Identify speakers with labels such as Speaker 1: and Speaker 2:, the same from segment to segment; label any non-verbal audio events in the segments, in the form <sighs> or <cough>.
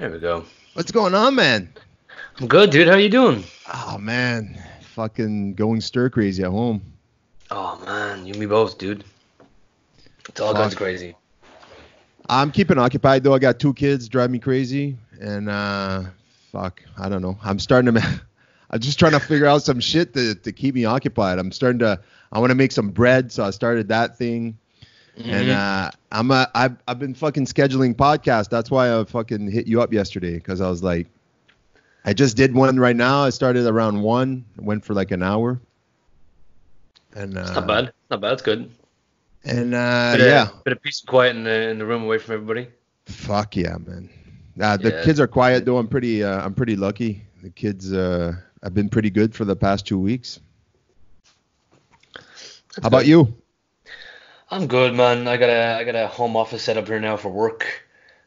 Speaker 1: There we go.
Speaker 2: What's going on, man?
Speaker 1: I'm good, dude. How you doing?
Speaker 2: Oh man, fucking going stir crazy at home.
Speaker 1: Oh man, you and me both, dude. It's all
Speaker 2: Fuck.
Speaker 1: of crazy.
Speaker 2: I'm keeping occupied though. I got two kids, drive me crazy, and uh, fuck, I don't know. I'm starting to. <laughs> I'm just trying to figure out some shit to, to keep me occupied. I'm starting to. I want to make some bread, so I started that thing. And
Speaker 1: Mhm.
Speaker 2: uh, I'm a, I've, I've been fucking scheduling podcasts. That's why I fucking hit you up yesterday because I was like, I just did one right now. I started around one, went for like an hour. And uh,
Speaker 1: it's not bad. It's Not bad. It's good.
Speaker 2: And uh,
Speaker 1: Bit of-
Speaker 2: yeah,
Speaker 1: bit of peace and quiet in the in the room away from everybody.
Speaker 2: fuck yeah, man. Uh, the
Speaker 1: Yeah.
Speaker 2: kids are quiet though. I'm pretty, uh, I'm pretty lucky. The kids uh, have been pretty good for the past two weeks. How about you?
Speaker 1: I'm good, man. I got a I got a home office set up here now for work,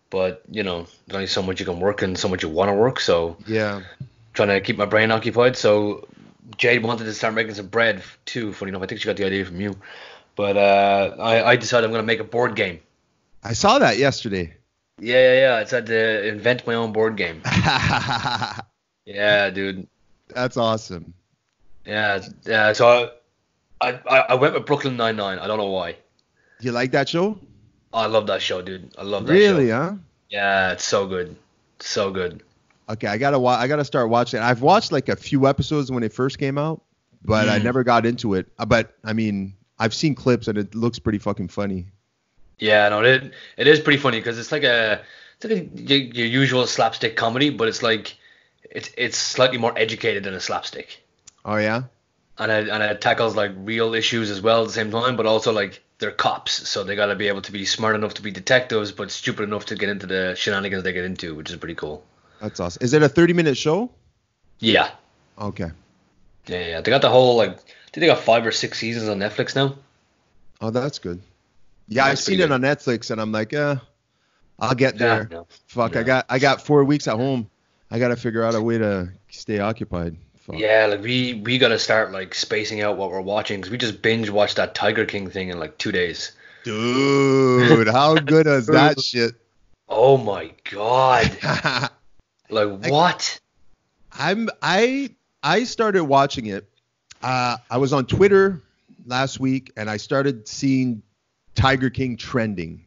Speaker 1: but you know, there's only so much you can work and so much you want to work. So
Speaker 2: Yeah.
Speaker 1: trying to keep my brain occupied. So Jade wanted to start making some bread too. Funny enough, I think she got the idea from you. But uh, I I decided I'm gonna make a board game.
Speaker 2: I saw that yesterday.
Speaker 1: Yeah, yeah, yeah. I decided to invent my own board game. <laughs> Yeah, dude.
Speaker 2: That's awesome.
Speaker 1: Yeah, yeah. So I, I, I went with Brooklyn Nine Nine. I don't know why.
Speaker 2: You like that show?
Speaker 1: I love that show, dude. I love that
Speaker 2: Really,
Speaker 1: show.
Speaker 2: Really, huh?
Speaker 1: Yeah, it's so good, so good.
Speaker 2: Okay, I gotta wa- I gotta start watching. I've watched like a few episodes when it first came out, but I
Speaker 1: Mm.
Speaker 2: never got into it. Uh, But I mean, I've seen clips and it looks pretty fucking funny.
Speaker 1: Yeah, no, it it is pretty funny because it's like a it's like a, your, your usual slapstick comedy, but it's like it's it's slightly more educated than a slapstick,
Speaker 2: Oh yeah.
Speaker 1: and it and it tackles like real issues as well at the same time, but also like they're cops, so they got to be able to be smart enough to be detectives, but stupid enough to get into the shenanigans they get into, which is pretty cool.
Speaker 2: That's awesome. Is it a 30 minute show?
Speaker 1: Yeah,
Speaker 2: Okay.
Speaker 1: yeah, yeah. They got the whole like. I think they got five or six seasons on Netflix now.
Speaker 2: Oh, that's good. Yeah, I've seen
Speaker 1: pretty
Speaker 2: it on Netflix, and I'm like, uh, I'll get there.
Speaker 1: Yeah, no.
Speaker 2: Fuck, I got I got four weeks at home. I gotta figure out a way to stay occupied. Fuck.
Speaker 1: Yeah, like we we gotta start like spacing out what we're watching because we just binge watched that Tiger King thing in like two days.
Speaker 2: Dude, how <laughs> good is that shit?
Speaker 1: Oh my god! <laughs> Like what?
Speaker 2: I'm I I started watching it. Uh, I was on Twitter last week and I started seeing Tiger King trending.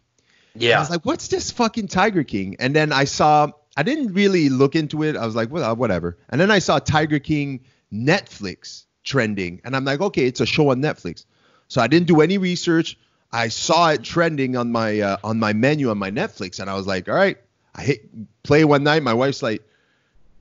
Speaker 1: Yeah.
Speaker 2: I was like, what's this fucking Tiger King? And then I saw I didn't really look into it. I was like, well, whatever. And then I saw Tiger King Netflix trending, and I'm like, okay, it's a show on Netflix. So I didn't do any research. I saw it trending on my uh, on my menu on my Netflix, and I was like, all right. I hit play one night. My wife's like,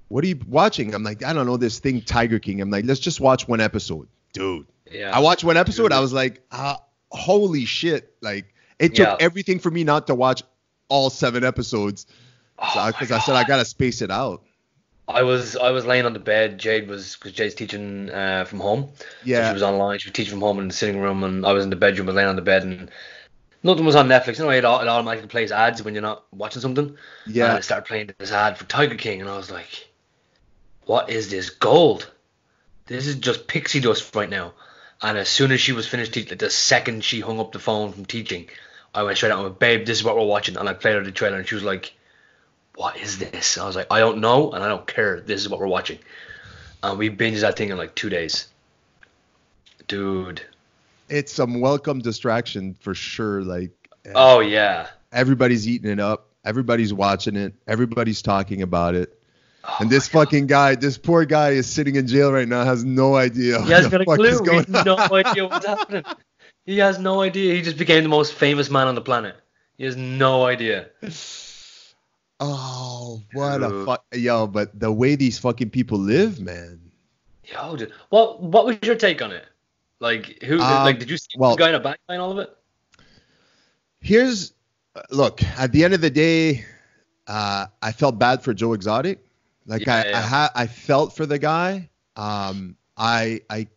Speaker 2: "What are you watching?" I'm like, "I don't know this thing, Tiger King." I'm like, "Let's just watch one episode, dude."
Speaker 1: yeah.
Speaker 2: I watched one episode. I was like, uh, "Holy shit!" Like it took
Speaker 1: Yeah.
Speaker 2: everything for me not to watch all seven episodes
Speaker 1: Oh
Speaker 2: because I said I gotta space it out.
Speaker 1: I was I was laying on the bed. Jade was because Jade's teaching uh, from home. So
Speaker 2: Yeah.
Speaker 1: she was online. She was teaching from home in the sitting room, and I was in the bedroom, was laying on the bed, and nothing was on Netflix. You know, it, it automatically plays ads when you're not watching something.
Speaker 2: Yeah.
Speaker 1: And it started playing this ad for Tiger King, and I was like, "What is this gold? This is just pixie dust right now." And as soon as she was finished teaching, like the second she hung up the phone from teaching, I went straight out and went, "Babe, this is what we're watching." And I played her the trailer, and she was like, "What is this?" I was like, "I don't know, and I don't care. This is what we're watching." And we binged that thing in like two days, dude.
Speaker 2: It's some welcome distraction for sure. Like eh,
Speaker 1: Oh yeah.
Speaker 2: everybody's eating it up. Everybody's watching it. Everybody's talking about it.
Speaker 1: Oh
Speaker 2: and this
Speaker 1: my God.
Speaker 2: fucking guy, this poor guy is sitting in jail right now, has no idea.
Speaker 1: He hasn't got a clue. He has no idea what's happening. He has no idea. He just became the most famous man on the planet. He has no idea.
Speaker 2: Oh, what a fuck, yo! But the way these fucking people live, man.
Speaker 1: Yo, dude. What what was your take on it? Like who?
Speaker 2: Um,
Speaker 1: like did you see
Speaker 2: well-
Speaker 1: the guy in a back line all of it?
Speaker 2: Here's, uh, look. At the end of the day, uh, I felt bad for Joe Exotic. Like
Speaker 1: Yeah,
Speaker 2: I,
Speaker 1: yeah.
Speaker 2: I ha- I felt for the guy. Um, I, I,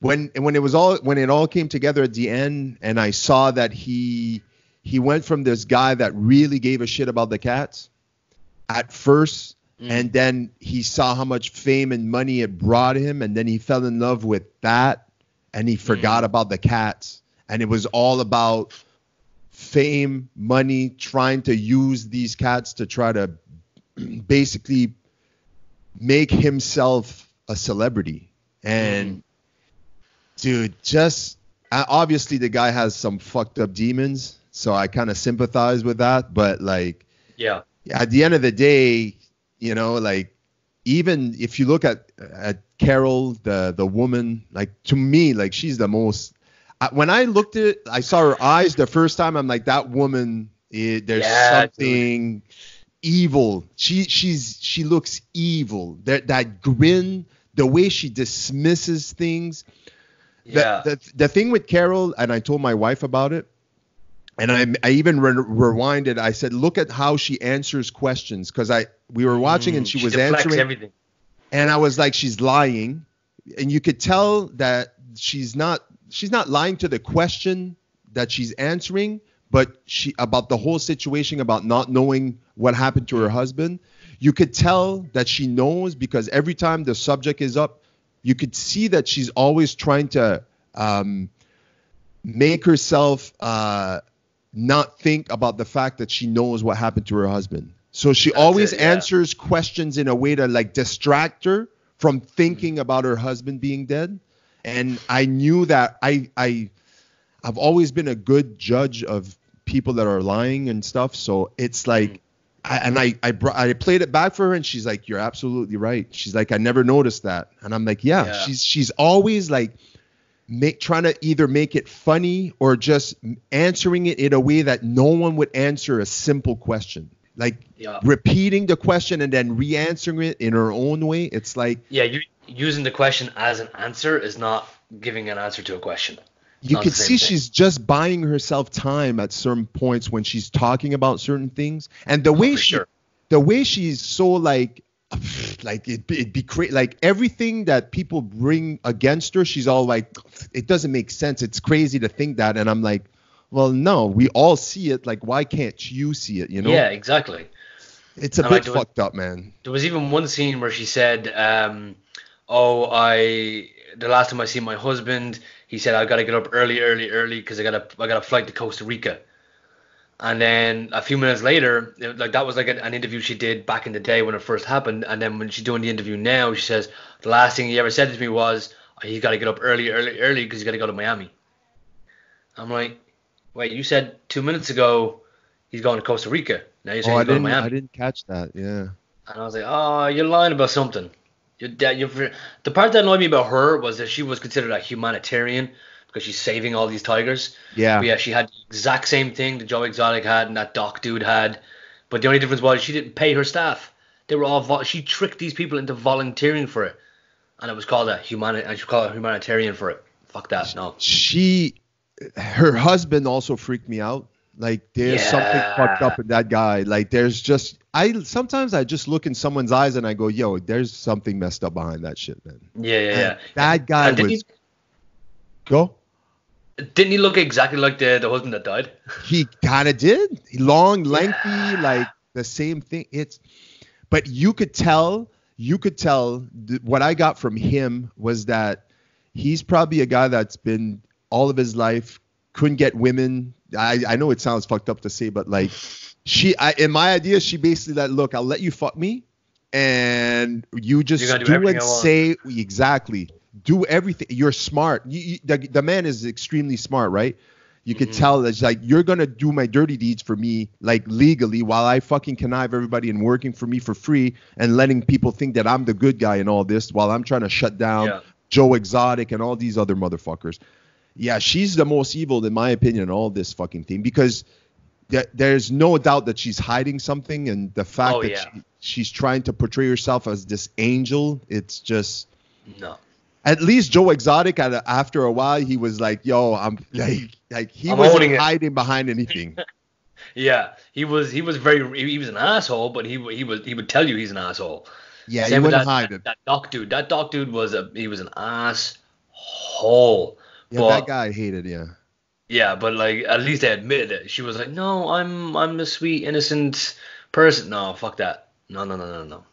Speaker 2: when when it was all when it all came together at the end, and I saw that he he went from this guy that really gave a shit about the cats at first
Speaker 1: Mm.
Speaker 2: and then he saw how much fame and money it brought him and then he fell in love with that and he forgot
Speaker 1: Mm.
Speaker 2: about the cats and it was all about fame, money, trying to use these cats to try to <clears throat> basically make himself a celebrity. And dude, just uh, obviously the guy has some fucked up demons, so I kind of sympathize with that. But like,
Speaker 1: Yeah.
Speaker 2: at the end of the day, you know, like even if you look at at Carole, the the woman, like to me, like she's the most. I, when I looked at I saw her eyes the first time. I'm like, that woman, eh, there's
Speaker 1: Yeah, dude.
Speaker 2: something evil. She she's she looks evil. That that grin, the way she dismisses things. The,
Speaker 1: Yeah.
Speaker 2: the, the thing with Carole, and I told my wife about it, and I, I even re- rewinded. I said, look at how she answers questions, because I we were watching and
Speaker 1: Mm,
Speaker 2: she, was answering,
Speaker 1: everything.
Speaker 2: and I was like, she's lying, and you could tell that she's not she's not lying to the question that she's answering, but she about the whole situation about not knowing what happened to her husband. You could tell that she knows because every time the subject is up, you could see that she's always trying to um, make herself uh, not think about the fact that she knows what happened to her husband. So she
Speaker 1: That's
Speaker 2: always
Speaker 1: it, yeah.
Speaker 2: answers questions in a way to like distract her from mm-hmm. thinking about her husband being dead. And I knew that I I I've always been a good judge of people that are lying and stuff. So it's mm-hmm. like, I, and I I, brought, I played it back for her, and she's like, "You're absolutely right." She's like, "I never noticed that," and I'm like, "Yeah."
Speaker 1: Yeah.
Speaker 2: She's she's always like, make trying to either make it funny or just answering it in a way that no one would answer a simple question. Like
Speaker 1: Yeah.
Speaker 2: repeating the question and then re-answering it in her own way. It's like
Speaker 1: Yeah, you using the question as an answer is not giving an answer to a question. It's
Speaker 2: you could see
Speaker 1: thing.
Speaker 2: she's just buying herself time at certain points when she's talking about certain things and the way
Speaker 1: Oh, for
Speaker 2: she
Speaker 1: sure.
Speaker 2: the way she's so like <sighs> like it, it'd be great like everything that people bring against her she's all like it doesn't make sense. It's crazy to think that. And i'm like well no we all see it. Like why can't you see it you know?
Speaker 1: Yeah, exactly.
Speaker 2: it's a
Speaker 1: And,
Speaker 2: bit
Speaker 1: like, there was-
Speaker 2: fucked up man.
Speaker 1: There was even one scene where she said, um, "Oh, I the last time I see my husband, he said I got to get up early, early, early because I got a I got a flight to Costa Rica." And then a few minutes later, it- like that was like an, an interview she did back in the day when it first happened. And then when she's doing the interview now, she says the last thing he ever said to me was, oh, "He's got to get up early, early, early because he's got to go to Miami." I'm like, "Wait, you said two minutes ago he's going to Costa Rica. Now you're saying
Speaker 2: oh i
Speaker 1: he's going to
Speaker 2: didn't
Speaker 1: Miami."
Speaker 2: i didn't catch that yeah
Speaker 1: And I was like, oh, you're lying about something. You're. You're, the part that annoyed me about her was that she was considered a humanitarian because she's saving all these tigers.
Speaker 2: yeah
Speaker 1: But yeah, she had the exact same thing that Joe Exotic had and that Doc dude had. But the only difference was she didn't pay her staff. They were all vol- she tricked these people into volunteering for it, and it was called a humani- and she called a humanitarian for it. Fuck that, no.
Speaker 2: she her husband also freaked me out like there's something fucked up in that guy like there's just i sometimes i just look in someone's eyes and i go yo there's something messed up behind that shit man
Speaker 1: Yeah, yeah, yeah.
Speaker 2: That guy
Speaker 1: And
Speaker 2: was go
Speaker 1: he, didn't he look exactly like the the husband that died? <laughs>
Speaker 2: he kind of did. Long lengthy
Speaker 1: Yeah.
Speaker 2: like the same thing. It's but you could tell you could tell th- what i got from him was that he's probably a guy that's been all of his life couldn't get women. I i know it sounds fucked up to say but like she I, in my idea she basically like look i'll let you fuck me and you just
Speaker 1: You're do
Speaker 2: do, and say exactly do everything you're smart you, you, the, the man is extremely smart right you could
Speaker 1: Mhm.
Speaker 2: tell that it's like you're gonna do my dirty deeds for me like legally while I fucking connive everybody and working for me for free and letting people think that I'm the good guy in all this while I'm trying to shut down
Speaker 1: Yeah.
Speaker 2: Joe Exotic and all these other motherfuckers. Yeah, she's the most evil in my opinion in all this fucking thing because there, there's no doubt that she's hiding something and the fact
Speaker 1: Oh,
Speaker 2: that
Speaker 1: yeah.
Speaker 2: she, she's trying to portray herself as this angel, it's just
Speaker 1: No.
Speaker 2: At least Joe Exotic at a, after a while he was like, "Yo, I'm <laughs> like like he
Speaker 1: I'm
Speaker 2: wasn't
Speaker 1: owning it.
Speaker 2: hiding behind anything." <laughs>
Speaker 1: Yeah, he was he was very he was an asshole, but he he was he would tell you he's an asshole.
Speaker 2: Yeah, he
Speaker 1: Same with
Speaker 2: wouldn't
Speaker 1: that,
Speaker 2: hide
Speaker 1: that,
Speaker 2: it.
Speaker 1: that doc dude. That doc dude was a he was an asshole.
Speaker 2: Yeah,
Speaker 1: but,
Speaker 2: that guy hated. Yeah.
Speaker 1: Yeah, but like at least they admitted it. She was like, "No, I'm I'm a sweet innocent person." No, fuck that. No, no, no, no, no.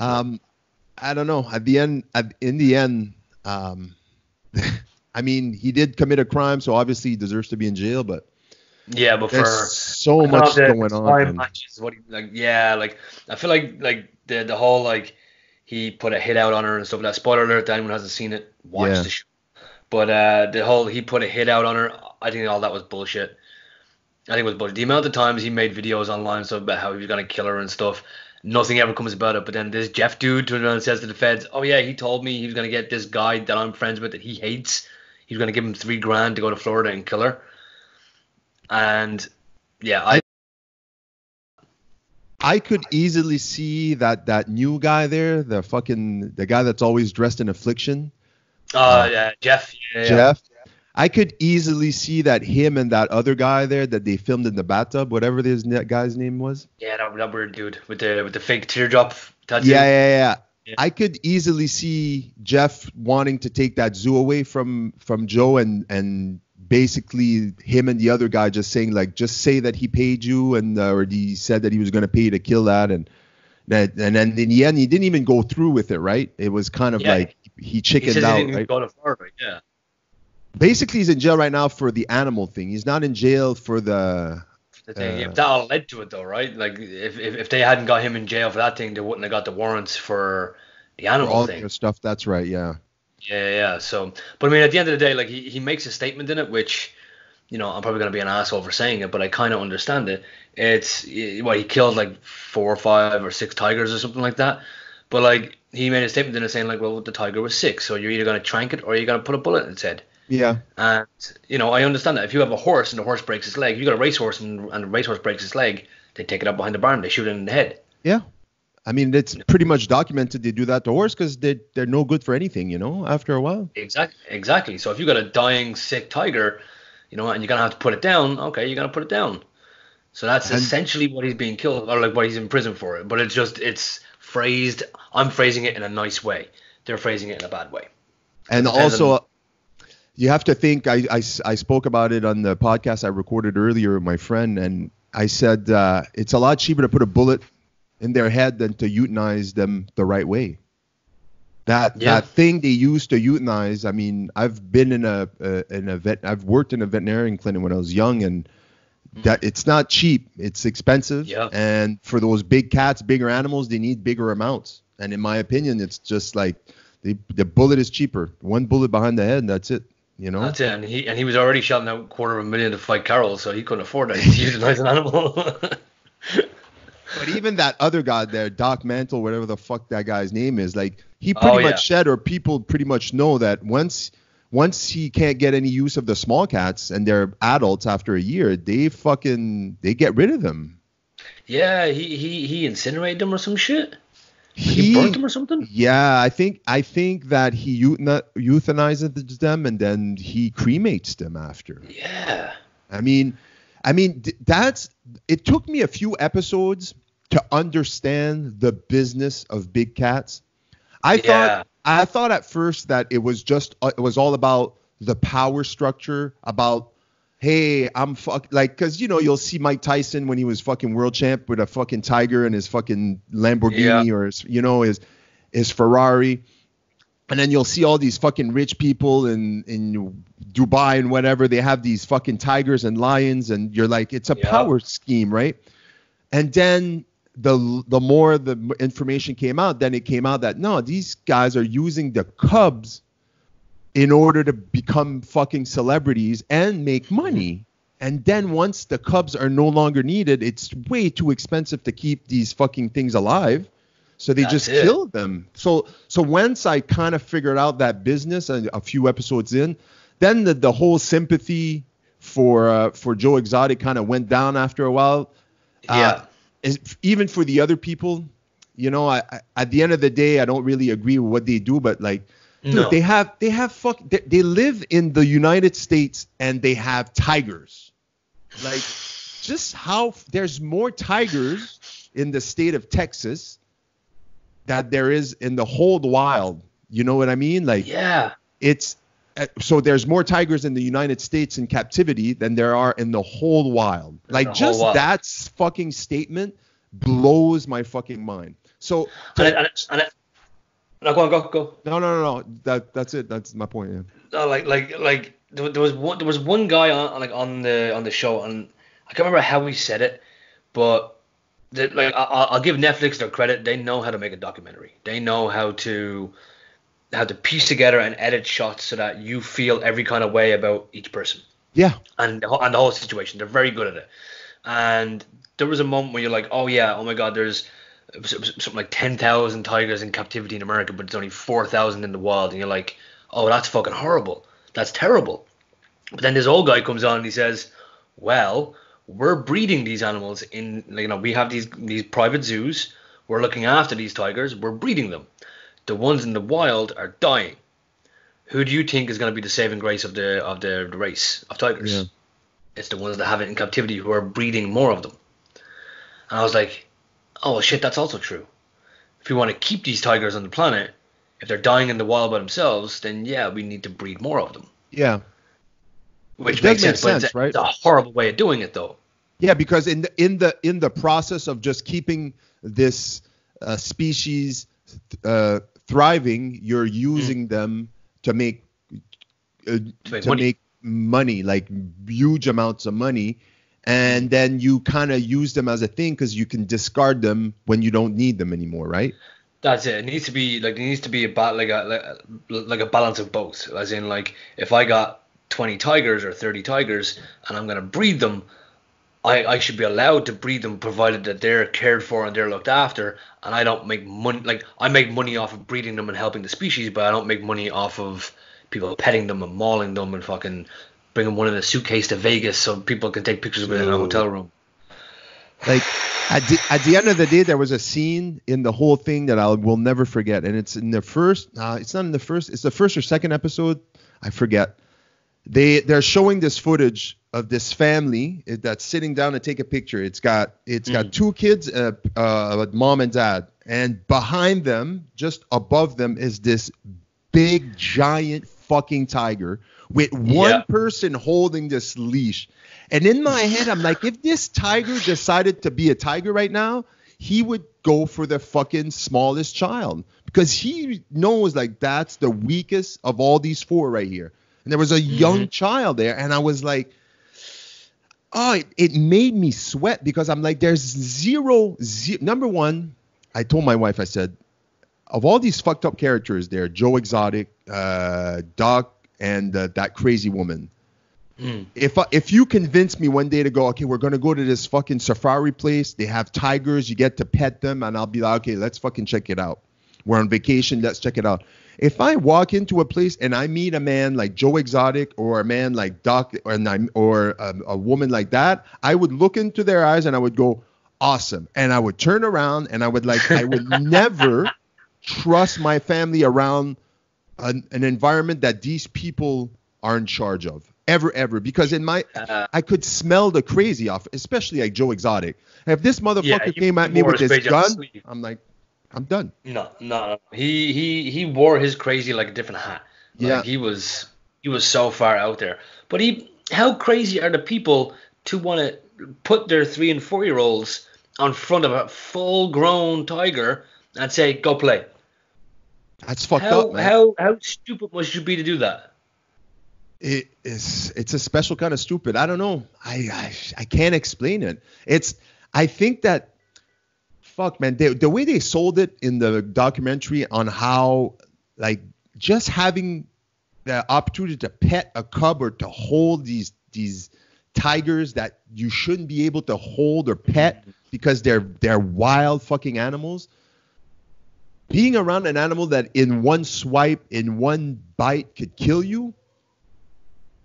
Speaker 2: Um, I don't know. At the end, at, in the end, um, <laughs> I mean, he did commit a crime, so obviously he deserves to be in jail. But
Speaker 1: Yeah, but
Speaker 2: There's
Speaker 1: for
Speaker 2: so much going on.
Speaker 1: matches, what he, like yeah, like I feel like like the the whole like he put a hit out on her and stuff like that. Spoiler alert to anyone who hasn't seen it, watch
Speaker 2: Yeah.
Speaker 1: the show. But uh, the whole he put a hit out on her, I think all that was bullshit. I think it was bullshit. The amount of times he made videos online stuff about how he was gonna kill her and stuff, nothing ever comes about it. But then this Jeff dude turns around and says to the feds, "Oh yeah, he told me he was gonna get this guy that I'm friends with that he hates. He's gonna give him three grand to go to Florida and kill her." And yeah, I
Speaker 2: I could easily see that that new guy there, the fucking the guy that's always dressed in affliction,
Speaker 1: Uh, yeah, Jeff. Yeah.
Speaker 2: Jeff. I could easily see that him and that other guy there that they filmed in the bathtub, whatever this guy's name was.
Speaker 1: Yeah, that, that weird dude with the with the fake teardrop tattoo.
Speaker 2: Yeah, yeah, yeah.
Speaker 1: Yeah.
Speaker 2: I could easily see Jeff wanting to take that zoo away from from Joe and and basically him and the other guy just saying like just say that he paid you and uh, or he said that he was going to pay you to kill that and that and then in the end he didn't even go through with it, right? It was kind of
Speaker 1: Yeah.
Speaker 2: like he chickened out,
Speaker 1: he didn't even
Speaker 2: right?
Speaker 1: go to Florida. Yeah.
Speaker 2: Basically he's in jail right now for the animal thing. He's not in jail for the
Speaker 1: The thing.
Speaker 2: Uh,
Speaker 1: if that all led to it though, right? Like if, if if they hadn't got him in jail for that thing, they wouldn't have got the warrants for the
Speaker 2: for
Speaker 1: animal
Speaker 2: all
Speaker 1: thing.
Speaker 2: stuff. That's right, yeah.
Speaker 1: Yeah, yeah. So, but I mean, at the end of the day, like he, he makes a statement in it, which, you know, I'm probably gonna be an asshole for saying it, but I kind of understand it. It's well, he killed like four or five or six tigers or something like that. But like he made a statement in it saying like, well, the tiger was sick, so you're either gonna trank it or you're gonna put a bullet in its head.
Speaker 2: Yeah.
Speaker 1: And you know, I understand that if you have a horse and the horse breaks its leg, you got a racehorse and, and the racehorse breaks its leg, they take it up behind the barn, they shoot it in the head.
Speaker 2: Yeah. I mean, it's pretty much documented they do that to horse because they, they're no good for anything, you know, after a while.
Speaker 1: Exactly. Exactly. So if you got a dying, sick tiger, you know, and you're gonna have to put it down, okay, you're gonna put it down. So that's
Speaker 2: And-
Speaker 1: essentially what he's being killed, or like what he's in prison for. It. But it's just it's phrased. I'm phrasing it in a nice way. They're phrasing it in a bad way.
Speaker 2: And also, you have to think, I, I, I spoke about it on the podcast I recorded earlier with my friend, and I said uh, it's a lot cheaper to put a bullet in their head than to euthanize them the right way. That
Speaker 1: Yeah.
Speaker 2: that thing they use to euthanize. I mean, I've been in a, a in a vet. I've worked in a veterinarian clinic when I was young, and that it's not cheap. It's expensive.
Speaker 1: Mm. Yeah.
Speaker 2: And for those big cats, bigger animals, they need bigger amounts. And in my opinion, it's just like the the bullet is cheaper. One bullet behind the head, and that's it. You know.
Speaker 1: That's it. And he and he was already shelling out a quarter of a million to fight Carole, so he couldn't afford that. He's euthanize an animal.
Speaker 2: But even that other guy there, Doc Mantle, whatever the fuck that guy's name is, like he oh, pretty
Speaker 1: Oh,
Speaker 2: much
Speaker 1: yeah.
Speaker 2: said, or people pretty much know that once once he can't get any use of the small cats and they're adults after a year, they fucking they get rid of them.
Speaker 1: yeah, he, he he incinerated them or some shit. He,
Speaker 2: He,
Speaker 1: burnt them or something.
Speaker 2: yeah, I think I think that he euthanizes them and then he cremates them after.
Speaker 1: Yeah.
Speaker 2: I mean, I mean that's it took me a few episodes to understand the business of big cats. I
Speaker 1: Yeah.
Speaker 2: thought I thought at first that it was just uh, it was all about the power structure about hey, I'm fuck like cuz you know you'll see Mike Tyson when he was fucking world champ with a fucking tiger and his fucking Lamborghini
Speaker 1: Yeah.
Speaker 2: or his you know his his Ferrari and then you'll see all these fucking rich people in in Dubai and whatever. They have these fucking tigers and lions, and you're like, it's a
Speaker 1: Yeah.
Speaker 2: power scheme, right? And then the the more the information came out, then it came out that no, these guys are using the cubs in order to become fucking celebrities and make money. And then once the cubs are no longer needed, it's way too expensive to keep these fucking things alive. So they
Speaker 1: That's
Speaker 2: just
Speaker 1: it.
Speaker 2: kill them. So so once I kind of figured out that business and a few episodes in, then the, the whole sympathy for uh, for Joe Exotic kind of went down after a while. Uh,
Speaker 1: Yeah.
Speaker 2: is- even for the other people, you know, I, I at the end of the day, I don't really agree with what they do, but like, dude,
Speaker 1: No.
Speaker 2: they have they have fuck they, they live in the United States and they have tigers. Like, just how there's more tigers in the state of Texas that there is in the whole wild. You know what I mean? Like,
Speaker 1: Yeah.
Speaker 2: it's uh, so there's more tigers in the United States in captivity than there are in the whole wild. Like just
Speaker 1: wild.
Speaker 2: that fucking statement blows my fucking mind. So, so
Speaker 1: and it, and it, no, go on, go, go.
Speaker 2: no, no, no, no. That that's it. That's my point. Yeah.
Speaker 1: No, like, like, like, there, there was one, there was one guy on, like, on the, on the show, and I can't remember how he said it, but the, like I, I'll give Netflix their credit. They know how to make a documentary. They know how to how to piece together and edit shots so that you feel every kind of way about each person
Speaker 2: Yeah.
Speaker 1: and the and the whole situation. They're very good at it. And there was a moment where you're like, oh yeah, oh my god, there's something like ten thousand tigers in captivity in America, but it's only four thousand in the wild, and you're like, oh, that's fucking horrible. That's terrible. But then this old guy comes on and he says, well, we're breeding these animals in, you know, we have these these private zoos. We're looking after these tigers. We're breeding them. The ones in the wild are dying. Who do you think is going to be the saving grace of the of the, the race of tigers?
Speaker 2: Yeah.
Speaker 1: It's the ones that have it in captivity who are breeding more of them. And I was like, oh shit, that's also true. If we want to keep these tigers on the planet, if they're dying in the wild by themselves, then yeah, we need to breed more of them.
Speaker 2: Yeah.
Speaker 1: Which makes
Speaker 2: make
Speaker 1: sense, but it's,
Speaker 2: right?
Speaker 1: it's a horrible way of doing it though.
Speaker 2: Yeah, because in the in the in the process of just keeping this uh, species uh, thriving, you're using them to make uh, to,
Speaker 1: make
Speaker 2: make,
Speaker 1: money.
Speaker 2: money. like huge amounts of money, and then you kind of use them as a thing because you can discard them when you don't need them anymore, right?
Speaker 1: That's it. It needs to be like it needs to be a ba- like a like, like a balance of both. As in, like if I got twenty tigers or thirty tigers and I'm gonna breed them, I I should be allowed to breed them provided that they're cared for and they're looked after, and I don't make money. Like I make money off of breeding them and helping the species, but I don't make money off of people petting them and mauling them and fucking bringing one in a suitcase to Vegas so people can take pictures of it in a hotel room.
Speaker 2: like at the, at the end of the day there was a scene in the whole thing that i will never forget. And it's in the first uh, it's not in the first it's the first or second episode i forget. They they're showing this footage of this family eh, that's sitting down to take a picture. It's got it's got two kids uh, uh, mom and dad. And behind them just above them is this big giant fucking tiger with one
Speaker 1: Yeah.
Speaker 2: person holding this leash. And in my head, I'm like, if this tiger decided to be a tiger right now, he would go for the fucking smallest child because he knows like that's the weakest of all these four right here. And there was a mm-hmm. young child there, and I was like, oh, it, it made me sweat because I'm like, there's zero, number one, I told my wife, I said, of all these fucked up characters there, Joe Exotic, uh, Doc, and uh, that crazy woman.
Speaker 1: Mm.
Speaker 2: If I, if you convince me one day to go, okay, we're gonna go to this fucking safari place. They have tigers. You get to pet them, and I'll be like, okay, let's fucking check it out. We're on vacation. Let's check it out. If I walk into a place and I meet a man like Joe Exotic or a man like Doc or or a, a woman like that, I would look into their eyes and I would go, awesome, and I would turn around and I would like I would <laughs> never trust my family around an, an environment that these people are in charge of ever ever because in my
Speaker 1: Uh,
Speaker 2: I could smell the crazy off, especially like Joe Exotic. If this motherfucker
Speaker 1: he
Speaker 2: came at me with
Speaker 1: his
Speaker 2: this gun. I'm like, I'm done.
Speaker 1: No, no, no. He he he wore his crazy like a different hat. Like,
Speaker 2: Yeah.
Speaker 1: he was he was so far out there. But he how crazy are the people to want to put their three and four year olds on front of a full grown tiger and say go play?
Speaker 2: That's fucked
Speaker 1: How
Speaker 2: up, man.
Speaker 1: how how stupid must you be to do that?
Speaker 2: it is it's a special kind of stupid. I don't know. I I, I can't explain it. It's I think that fuck man, they, the way they sold it in the documentary on how like just having the opportunity to pet a cub or to hold these these tigers that you shouldn't be able to hold or pet because they're they're wild fucking animals being around an animal that in one swipe in one bite could kill you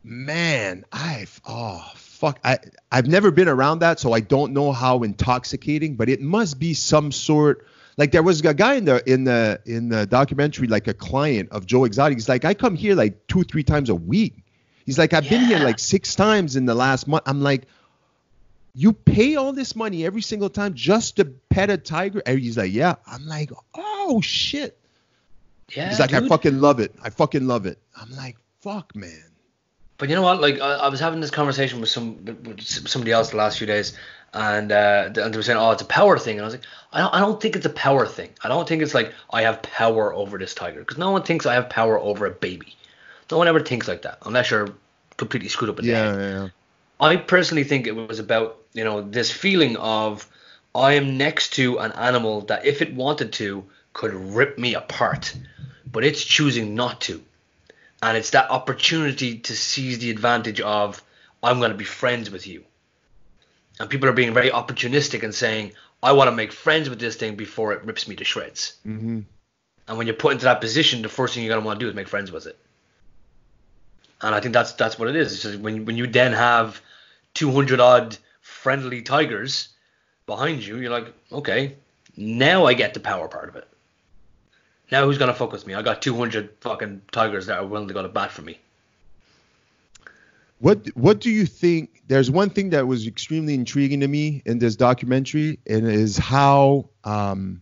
Speaker 2: man i've oh fuck i i've never been around that so i don't know how intoxicating but it must be some sort like there was a guy in the in the in the documentary like a client of joe exotic. He's like i come here like two three times a week. He's like i've been here like six times in the last month. I'm like you pay all this money every single time just to pet a tiger and he's like yeah i'm like oh shit
Speaker 1: Yeah.
Speaker 2: he's like i fucking love it i fucking love it i'm like fuck man
Speaker 1: But you know what? Like I, I was having this conversation with some with somebody else the last few days, and uh, and they were saying, "Oh, it's a power thing," and I was like, "I don't, I don't think it's a power thing. I don't think it's like I have power over this tiger because no one thinks I have power over a baby. No one ever thinks like that unless you're completely screwed up in the head.
Speaker 2: yeah yeah
Speaker 1: I personally think it was about you know this feeling of I am next to an animal that if it wanted to could rip me apart, but it's choosing not to, and it's that opportunity to seize the advantage of I'm going to be friends with you, and people are being very opportunistic and saying I want to make friends with this thing before it rips me to shreds.
Speaker 2: Mm-hmm.
Speaker 1: And when you're put into that position, the first thing you're gonna want to do is make friends with it. And I think that's that's what it is. It's just when when you then have 200 odd friendly tigers behind you, you're like, okay, now I get the power part of it. Now who's gonna fuck with me? I got 200 fucking tigers that are willing to go to bat for me.
Speaker 2: What What do you think? There's one thing that was extremely intriguing to me in this documentary, and is how um,